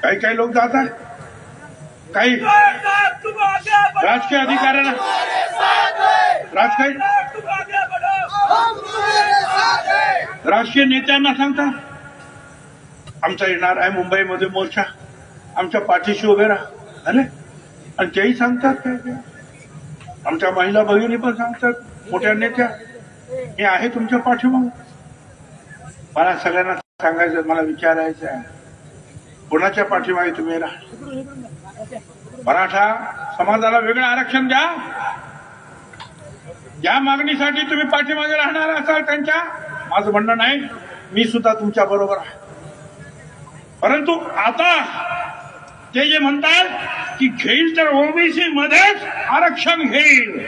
[SPEAKER 5] काही काही लोक जातात? काही? राजकीय अधिकाऱ्यांना? राजकीय? राष्ट्रीय नेत्यांना सांगता आमचा येणार आहे मुंबईमध्ये मोर्चा. आमच्या पाठीशी उभे राहा अरे आणि तेही सांगतात काय काय? आमच्या महिला भगिनी पण सांगतात मोठ्या नेत्या मी आहे तुमच्या पाठीमाग. मला सगळ्यांना सांगायचं मला विचारायचं आहे. कोणाच्या पाठीमागे तुम्ही राहा? मराठा समाजाला वेगळं आरक्षण द्या. ज्या मागणीसाठी तुम्ही पाठीमागे राहणार असाल त्यांच्या माझं म्हणणं नाही. मी सुद्धा तुमच्या बरोबर आहे. परंतु आता ते जे म्हणतात की घेईल तर ओबीसी मध्येच आरक्षण घेईल.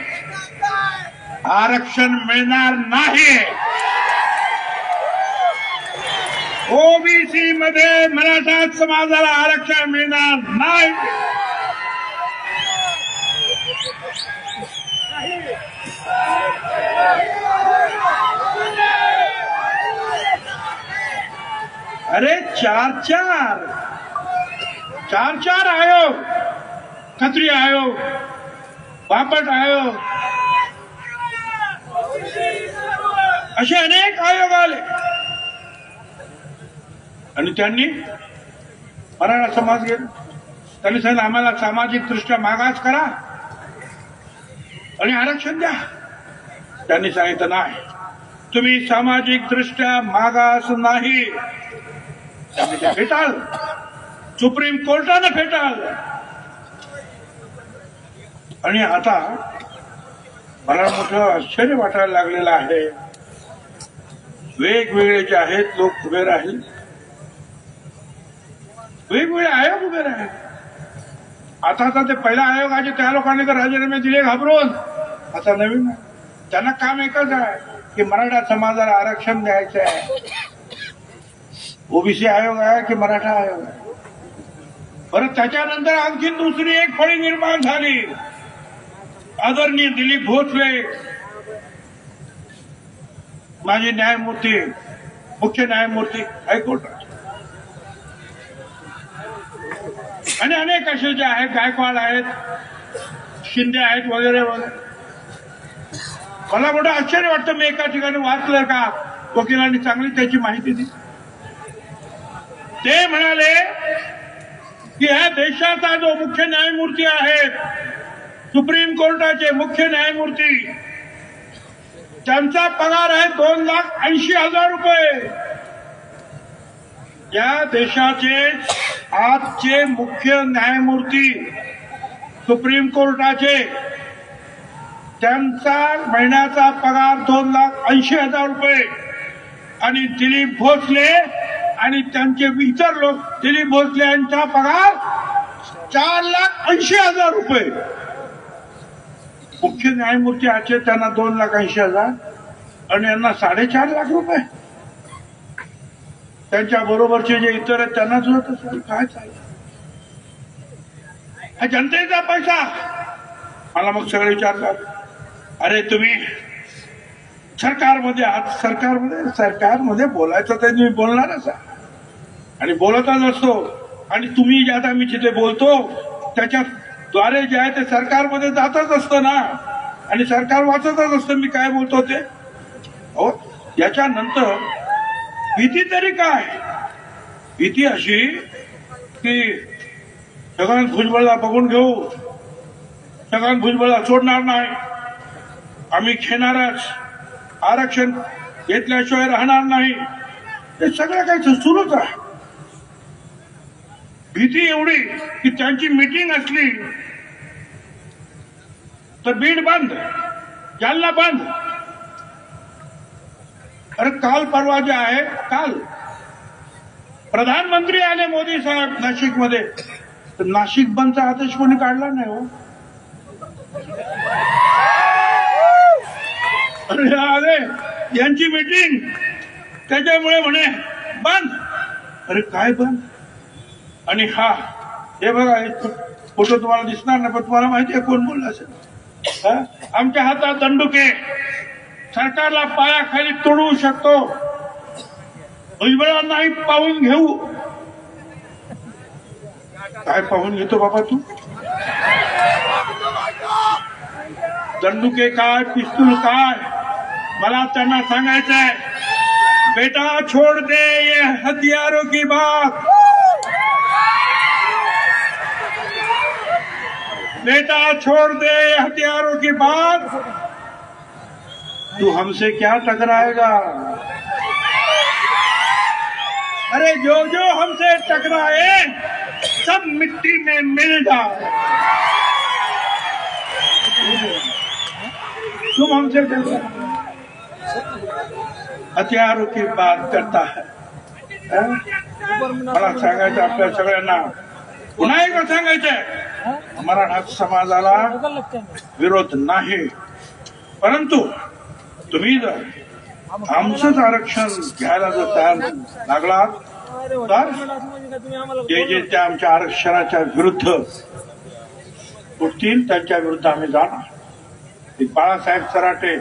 [SPEAKER 5] आरक्षण मिळणार नाही. ओबीसी मध्ये मराठा समाजाला आरक्षण मिळणार नाही. अरे चार चार. चार चार आयोग खत्री आयोग बापट आयोग असे अनेक आयोग आले. आणि त्यांनी मराठा समाज गेला त्यांनी सांगितलं आम्हाला सामाजिक दृष्ट्या मागास करा आणि आरक्षण द्या. त्यांनी सांगितलं नाही तुम्ही सामाजिक दृष्ट्या मागास नाही. त्यांनी ते फेटाळ सुप्रीम कोर्टानं फेटाळ आणि आता मला मोठं आश्चर्य वाटायला लागलेलं आहे. वेगवेगळे जे आहेत लोक उभे राहील. वेगवेगळे आयोग उभे राहील. आता आता ते पहिल्या आयोगाचे त्या लोकांनी तर राजीनामे दिले घाबरून. आता नवीन आहे. त्यांना काम एकच आहे की मराठा समाजाला आरक्षण द्यायचं आहे. ओबीसी आयोग आहे की मराठा आयोग आहे? परत त्याच्यानंतर आणखी दुसरी एक फळी निर्माण झाली. आदरणीय दिलीप भोसले माजी न्यायमूर्ती मुख्य न्यायमूर्ती हायकोर्ट आणि अनेक असे जे आहेत गायकवाड आहेत शिंदे आहेत वगैरे वगैरे. मला मोठं आश्चर्य वाटतं मी एका ठिकाणी वाचलं का? वकिलांनी चांगली त्याची माहिती दिली. ते म्हणाले की ह्या देशाचा जो मुख्य न्यायमूर्ती आहेत सुप्रीम कोर्टाचे मुख्य न्यायमूर्ती त्यांचा पगार आहे दोन लाख ऐंशी हजार रुपये. या देशाचे आजचे मुख्य न्यायमूर्ती सुप्रीम कोर्टाचे त्यांचा महिन्याचा पगार दोन लाख ऐंशी हजार रुपये. आणि दिलीप भोसले आणि त्यांचे इतर लोक दिलीप भोसले यांचा पगार चार लाख ऐंशी हजार रुपये. मुख्य न्यायमूर्ती आचे त्यांना दोन लाख ऐंशी हजार आणि यांना साडेचार लाख रुपये. त्यांच्या बरोबरचे जे इतर आहेत त्यांना जुळत असेल काय चाललं? हा जनतेचा पैसा. मला मग सगळे विचारतात. अरे तुम्ही सरकारमध्ये आहात सरकारमध्ये सरकारमध्ये बोलायचं तर तुम्ही बोलणारच असा आणि बोलतच असतो. आणि तुम्ही जे आता मी जिथे बोलतो त्याच्याद्वारे जे आहे ते सरकारमध्ये जातच असतं ना. आणि सरकार वाचतच असतं मी काय बोलतो ते. हो याच्यानंतर भीती तरी काय? भीती अशी की सगळ्यांत भुजबळला बघून घेऊ. सगळ्यांत भुजबळला सोडणार नाही. आम्ही घेणारच. आरक्षण घेतल्याशिवाय राहणार नाही. हे सगळं काही सुरूच आहे भीती एवढी की त्यांची मीटिंग असली तर बीड बंद जालना बंद. अरे काल परवा जे आहे काल प्रधानमंत्री आले मोदी साहेब नाशिकमध्ये. तर नाशिक बंदचा आदेश कोणी काढला नाही हो? अरे यांची मीटिंग त्याच्यामुळे म्हणे बंद. अरे काय बंद? आणि हा हे बघा फोटो तुम्हाला दिसणार नाही पण तुम्हाला माहिती आहे कोण बोलला असेल. आमच्या हातात दंडुके सरकारला पायाखाली तोडू शकतो. भुजबळांनाही पाहून घेऊ. काय पाहून घेतो बाबा तू? दंडुके काय पिस्तूल काय? मला त्यांना सांगायचंय, बेटा, छोड़ दे ये हथियारों की बात. बेटा, छोड़ दे ये हथियारों की बात. तू हमसे क्या टकराएगा? अरे जो जो हमसे टकराए, सब मिट्टी में मिल जाए। तुम हमसे टकराए हथियारों की बात करता है। मला सांगायचं आपल्या सगळ्यांना पुन्हा एकदा सांगायचंय मराठा समाजाला विरोध नाही। परंतु तुम्ही जर आमचंच आरक्षण घ्यायला जर तयार लागलात तर जे जे त्या आमच्या आरक्षणाच्या विरुद्ध उठतील त्यांच्या विरुद्ध आम्ही जाणार बाळासाहेब सराटे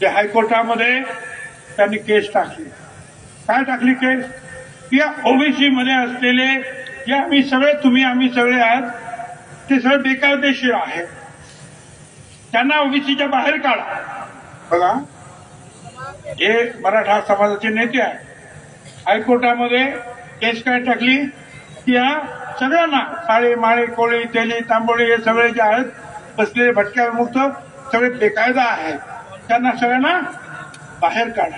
[SPEAKER 5] ते हायकोर्टामध्ये त्यांनी केस टाकली. काय टाकली केस? की या ओबीसी मध्ये असलेले जे आम्ही सगळे तुम्ही आम्ही सगळे आहात ते सगळे बेकायदेशीर आहे. त्यांना ओबीसीच्या बाहेर काढा. बघा हे मराठा समाजाचे नेते आहे हायकोर्टामध्ये केस काय टाकली? की या सगळ्यांना साळे माळे कोळी तेली तांबोळी हे सगळे जे आहेत बसलेले भटक्या मुक्त सगळे बेकायदा आहेत. त्यांना सगळ्यांना बाहेर काढा.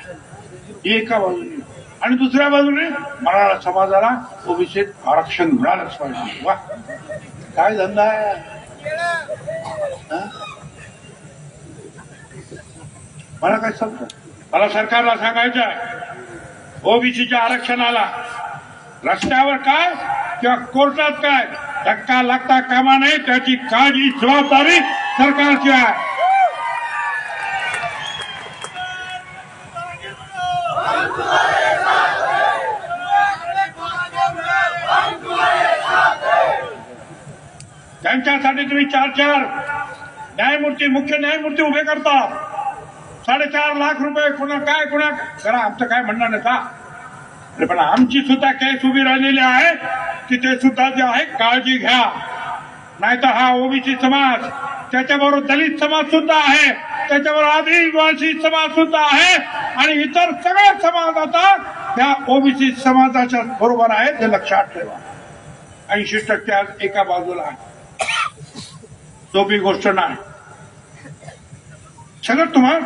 [SPEAKER 5] ही एका बाजूने. आणि दुसऱ्या बाजूने मराठा समाजाला ओबीसीत आरक्षण मिळालंच पाहिजे वा. काय धंदा आहे? मला काय समजत मला सरकारला सांगायचं आहे. ओबीसीच्या आरक्षणाला रस्त्यावर काय किंवा कोर्टात काय? धक्का लागता कामा नये त्याची काळजी जबाबदारी सरकारची आहे. त्यांच्यासाठी तुम्ही चार चार न्यायमूर्ती मुख्य न्यायमूर्ती उभे करता साडेचार लाख रुपये कुणा काय कुणा करा आमचं काय म्हणणं नका पण आमची सुद्धा केस उभी राहिलेली आहे. की ते सुद्धा जे आहे काळजी घ्या. नाहीतर हा ओबीसी समाज त्याच्याबरोबर दलित समाज सुद्धा आहे. त्याच्याबरोबर आदिवासी समाज सुद्धा आहे. आणि इतर सगळे समाज आता त्या ओबीसी समाजाच्या बरोबर आहे ते लक्षात ठेवा. ऐंशी टक्के आज एका बाजूला आहे. सोपी गोष्ट नाही. सगळं तुम्हाला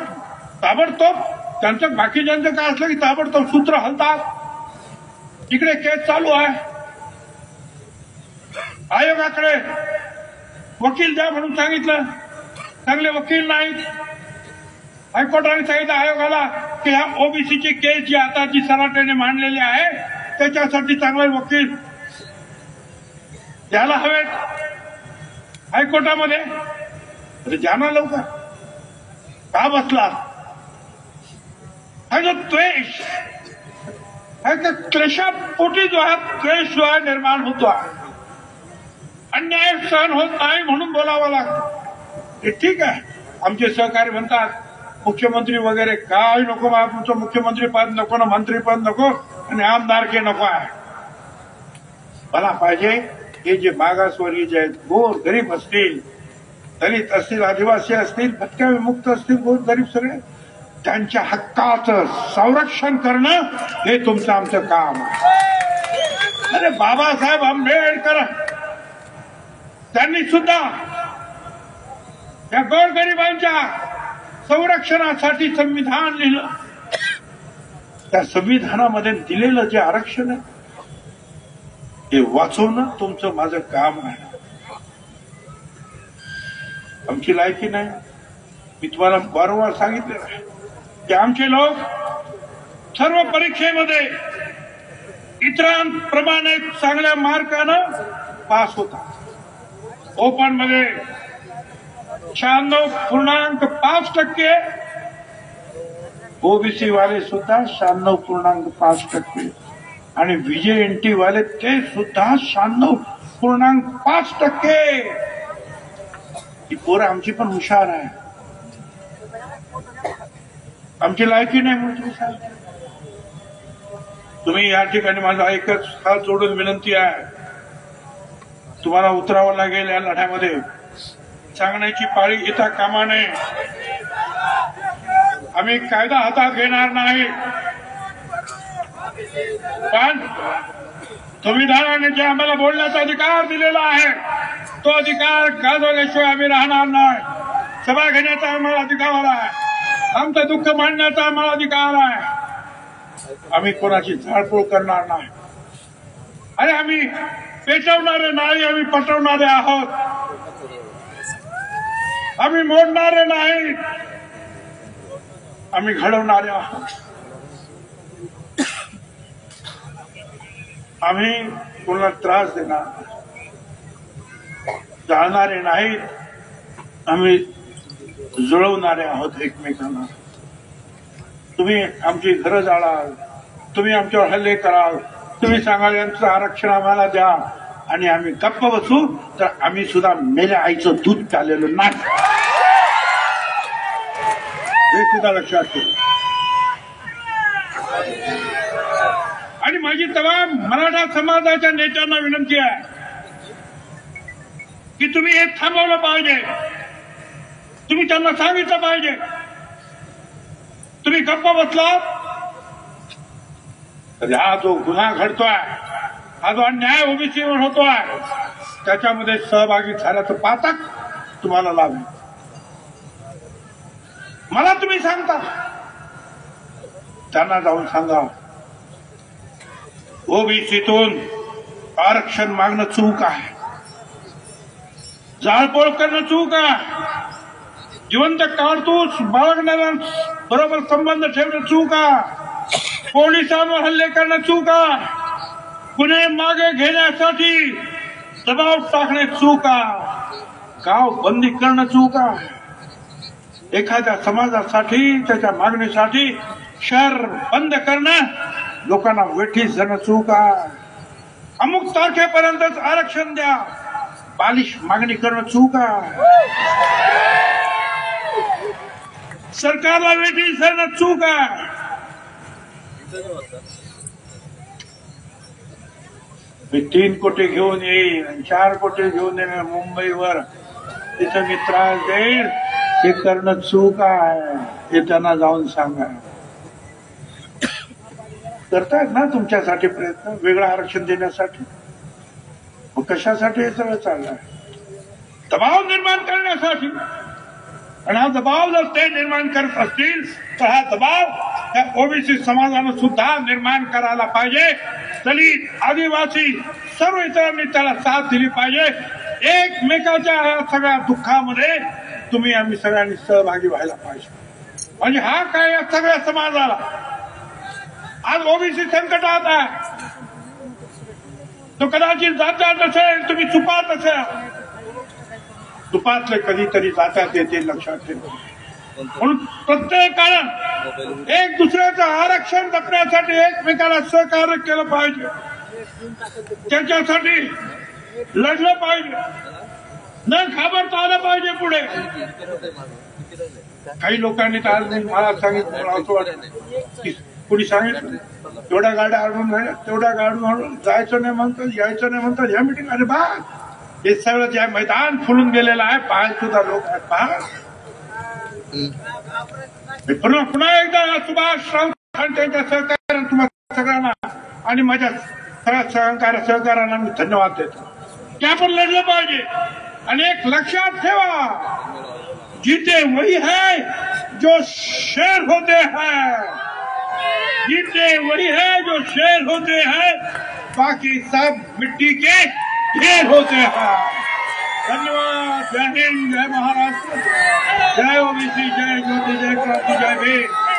[SPEAKER 5] ताबडतोब त्यांचं बाकीच्यांचं काय असलं की ताबडतोब सूत्र हलतात. इकडे केस चालू आहे. आयोगाकडे वकील द्या म्हणून सांगितलं. चांगले वकील नाहीत. हायकोर्टाने सांगितलं आयोगाला की ह्या ओबीसीची केस जी आता जी सराटेने मांडलेली आहे त्याच्यासाठी चांगले वकील द्यायला हवेत. हायकोर्टामध्ये. अरे जाना लवकर. का बसला? हा जो द्वेष. त्या क्लेशापोटी जो आहे क्लेश जो आहे निर्माण होतो आहे. अन्याय सहन होत नाही म्हणून बोलावं लागतं. ठीक आहे. आमचे सहकारी म्हणतात मुख्यमंत्री वगैरे काय नको बा, तुमचं मुख्यमंत्री पद नको ना मंत्री पद नको आणि आमदारके नको आहे. मला पाहिजे हे जे मागासवर्गीय जे आहेत गोर गरीब असतील दलित असतील आदिवासी असतील भटक्या विमुक्त असतील गोर गरीब सगळे त्यांच्या हक्काचं संरक्षण करणं हे तुमचं आमचं काम आहे. अरे बाबासाहेब आंबेडकर त्यांनी सुद्धा या गोरगरिबांच्या संरक्षणासाठी संविधान लिहिलं. त्या संविधानामध्ये दिलेलं जे आरक्षण आहे हे वाचवणं तुमचं माझं काम आहे. आमची लायकी नाही. मी तुम्हाला वारंवार सांगितलेलं आहे. की आमचे लोक सर्व परीक्षेमध्ये इतरांप्रमाणे चांगल्या मार्कानं पास होतात. ओपनमध्ये शहाण्णव पूर्णांक पाच टक्के ओबीसी वाले सुद्धा शहाण्णव पूर्णांक पाच टक्के आणि विजय एनटी वाले ते सुद्धा शहाण्णव पूर्णांक पाच टक्के. ही पोरं आमची पण हुशार आहे आमची लायकी नाही म्हणून तुम्ही सांगता. तुम्ही या ठिकाणी माझा एकच हात जोडून विनंती आहे. तुम्हाला उतरावं लागेल या लढ्यामध्ये. सांगण्याची पाळी येता कामा नये आम्ही कायदा हातात घेणार नाही. पण संविधानाने जे आम्हाला बोलण्याचा अधिकार दिलेला आहे तो अधिकार गाजवल्याशिवाय आम्ही राहणार नाही. सभा घेण्याचा आम्हाला अधिकार आहे. आमचं दुःख मांडण्याचा आम्हाला अधिकार आहे. आम्ही कोणाची झाडपूळ करणार नाही. अरे आम्ही पेटवणारे नाही आम्ही पटवणारे आहोत. आम्ही मोडणारे नाही. आम्ही घडवणारे आहोत. आम्ही कोणाला त्रास देणार? जाळणारे नाहीत. आम्ही जुळवणारे आहोत एकमेकांना. तुम्ही आमची घरं जाळाल तुम्ही आमच्यावर हल्ले कराल तुम्ही सांगाल यांचं आरक्षण आम्हाला द्या. आणि आम्ही गप्प बसू तर आम्ही सुद्धा मेल्या आईचं दूध प्यालेलं नाही. हे सुद्धा लक्षात ठेवा. आणि माझी तमाम मराठा समाजाच्या नेत्यांना विनंती आहे की तुम्ही हे थांबवलं पाहिजे. तुम्ही त्यांना सांगितलं पाहिजे. तुम्ही गप्प बसला म्हणजे हा जो गुन्हा घडतोय हा जो अन्याय ओबीसीवर होतोय त्याच्यामध्ये सहभागी झाल्याचं पातक तुम्हाला लाभ मला तुम्ही सांगता. त्यांना जाऊन सांगा. ओबीसीतून आरक्षण मागणं चूक आहे. जाळपोळ करणं चूक आहे. जिवंत कारतूस बाळगणाऱ्या बरोबर संबंध ठेवणं चूक. पोलिसांवर हल्ले करणं चूक. गुन्हे मागे घेण्यासाठी दबाव टाकणे चूक. गाव बंदी करणं चूक. एखाद्या समाजासाठी त्याच्या मागणीसाठी शहर बंद करणं लोकांना वेठीस जाणं चूक. अमुक तारखेपर्यंतच आरक्षण द्या. बालिश मागणी करणं चूक. सरकारला वेटील सर चूक आहे. मी तीन कोटी घेऊन येईन आणि चार कोटी घेऊन येईन मुंबईवर. तिथं मी त्रास देईल हे करणं चूक आहे. हे त्यांना जाऊन सांगा. करतायत ना तुमच्यासाठी प्रयत्न? वेगळं आरक्षण देण्यासाठी? मग कशासाठी हे सगळं चाललंय? दबाव निर्माण करण्यासाठी. आणि हा दबाव जर ते निर्माण करत असतील तर हा दबाव त्या ओबीसी समाजानं सुद्धा निर्माण करायला पाहिजे. दलित आदिवासी सर्व इतरांनी त्याला साथ दिली पाहिजे. एकमेकाच्या या सगळ्या दुःखामध्ये तुम्ही आम्ही सगळ्यांनी सहभागी व्हायला पाहिजे. म्हणजे हा काय या सगळ्या समाजाला? आज ओबीसी संकटात आहे. तो कदाचित जात असेल तुम्ही चुपात असेल. दुपातले कधीतरी जातात येते लक्षात ठेवा म्हणून प्रत्येकानं एक दुसऱ्याचं आरक्षण जपण्यासाठी एकमेकाला सहकार्य केलं पाहिजे. त्याच्यासाठी लढलं पाहिजे. न घाबरता आलं पाहिजे पुढे. काही लोकांनी तर आज मला सांगितलं मला असं वाटतं की कुणी सांगितलं तेवढ्या गाड्या आणून राहिल्या तेवढ्या गाड्या आणून जायचं नाही म्हणतात यायचं नाही म्हणतात या मिटिंग अरे बा हे सगळं जे मैदान फुलून गेलेलं आहे. पाय सुद्धा लोक आहेत. पहा. पुन्हा पुन्हा एकदा सुभाष राऊत त्यांच्या सहकार्यानं तुम्हाला सगळ्यांना. आणि माझ्या सगळ्या सहकार्य सहकार्यांना मी धन्यवाद देतो. ते आपण लढलं पाहिजे. आणि एक लक्षात ठेवा. जीते वही है जो शेर होते हैं. जीते वही है जो शेर होते हैं बाकी सब मिट्टी के ये होते हैं धन्यवाद जय हिंद जय महाराष्ट्र। जय ओबीसी जय ज्योति जय क्रांति जय भीम।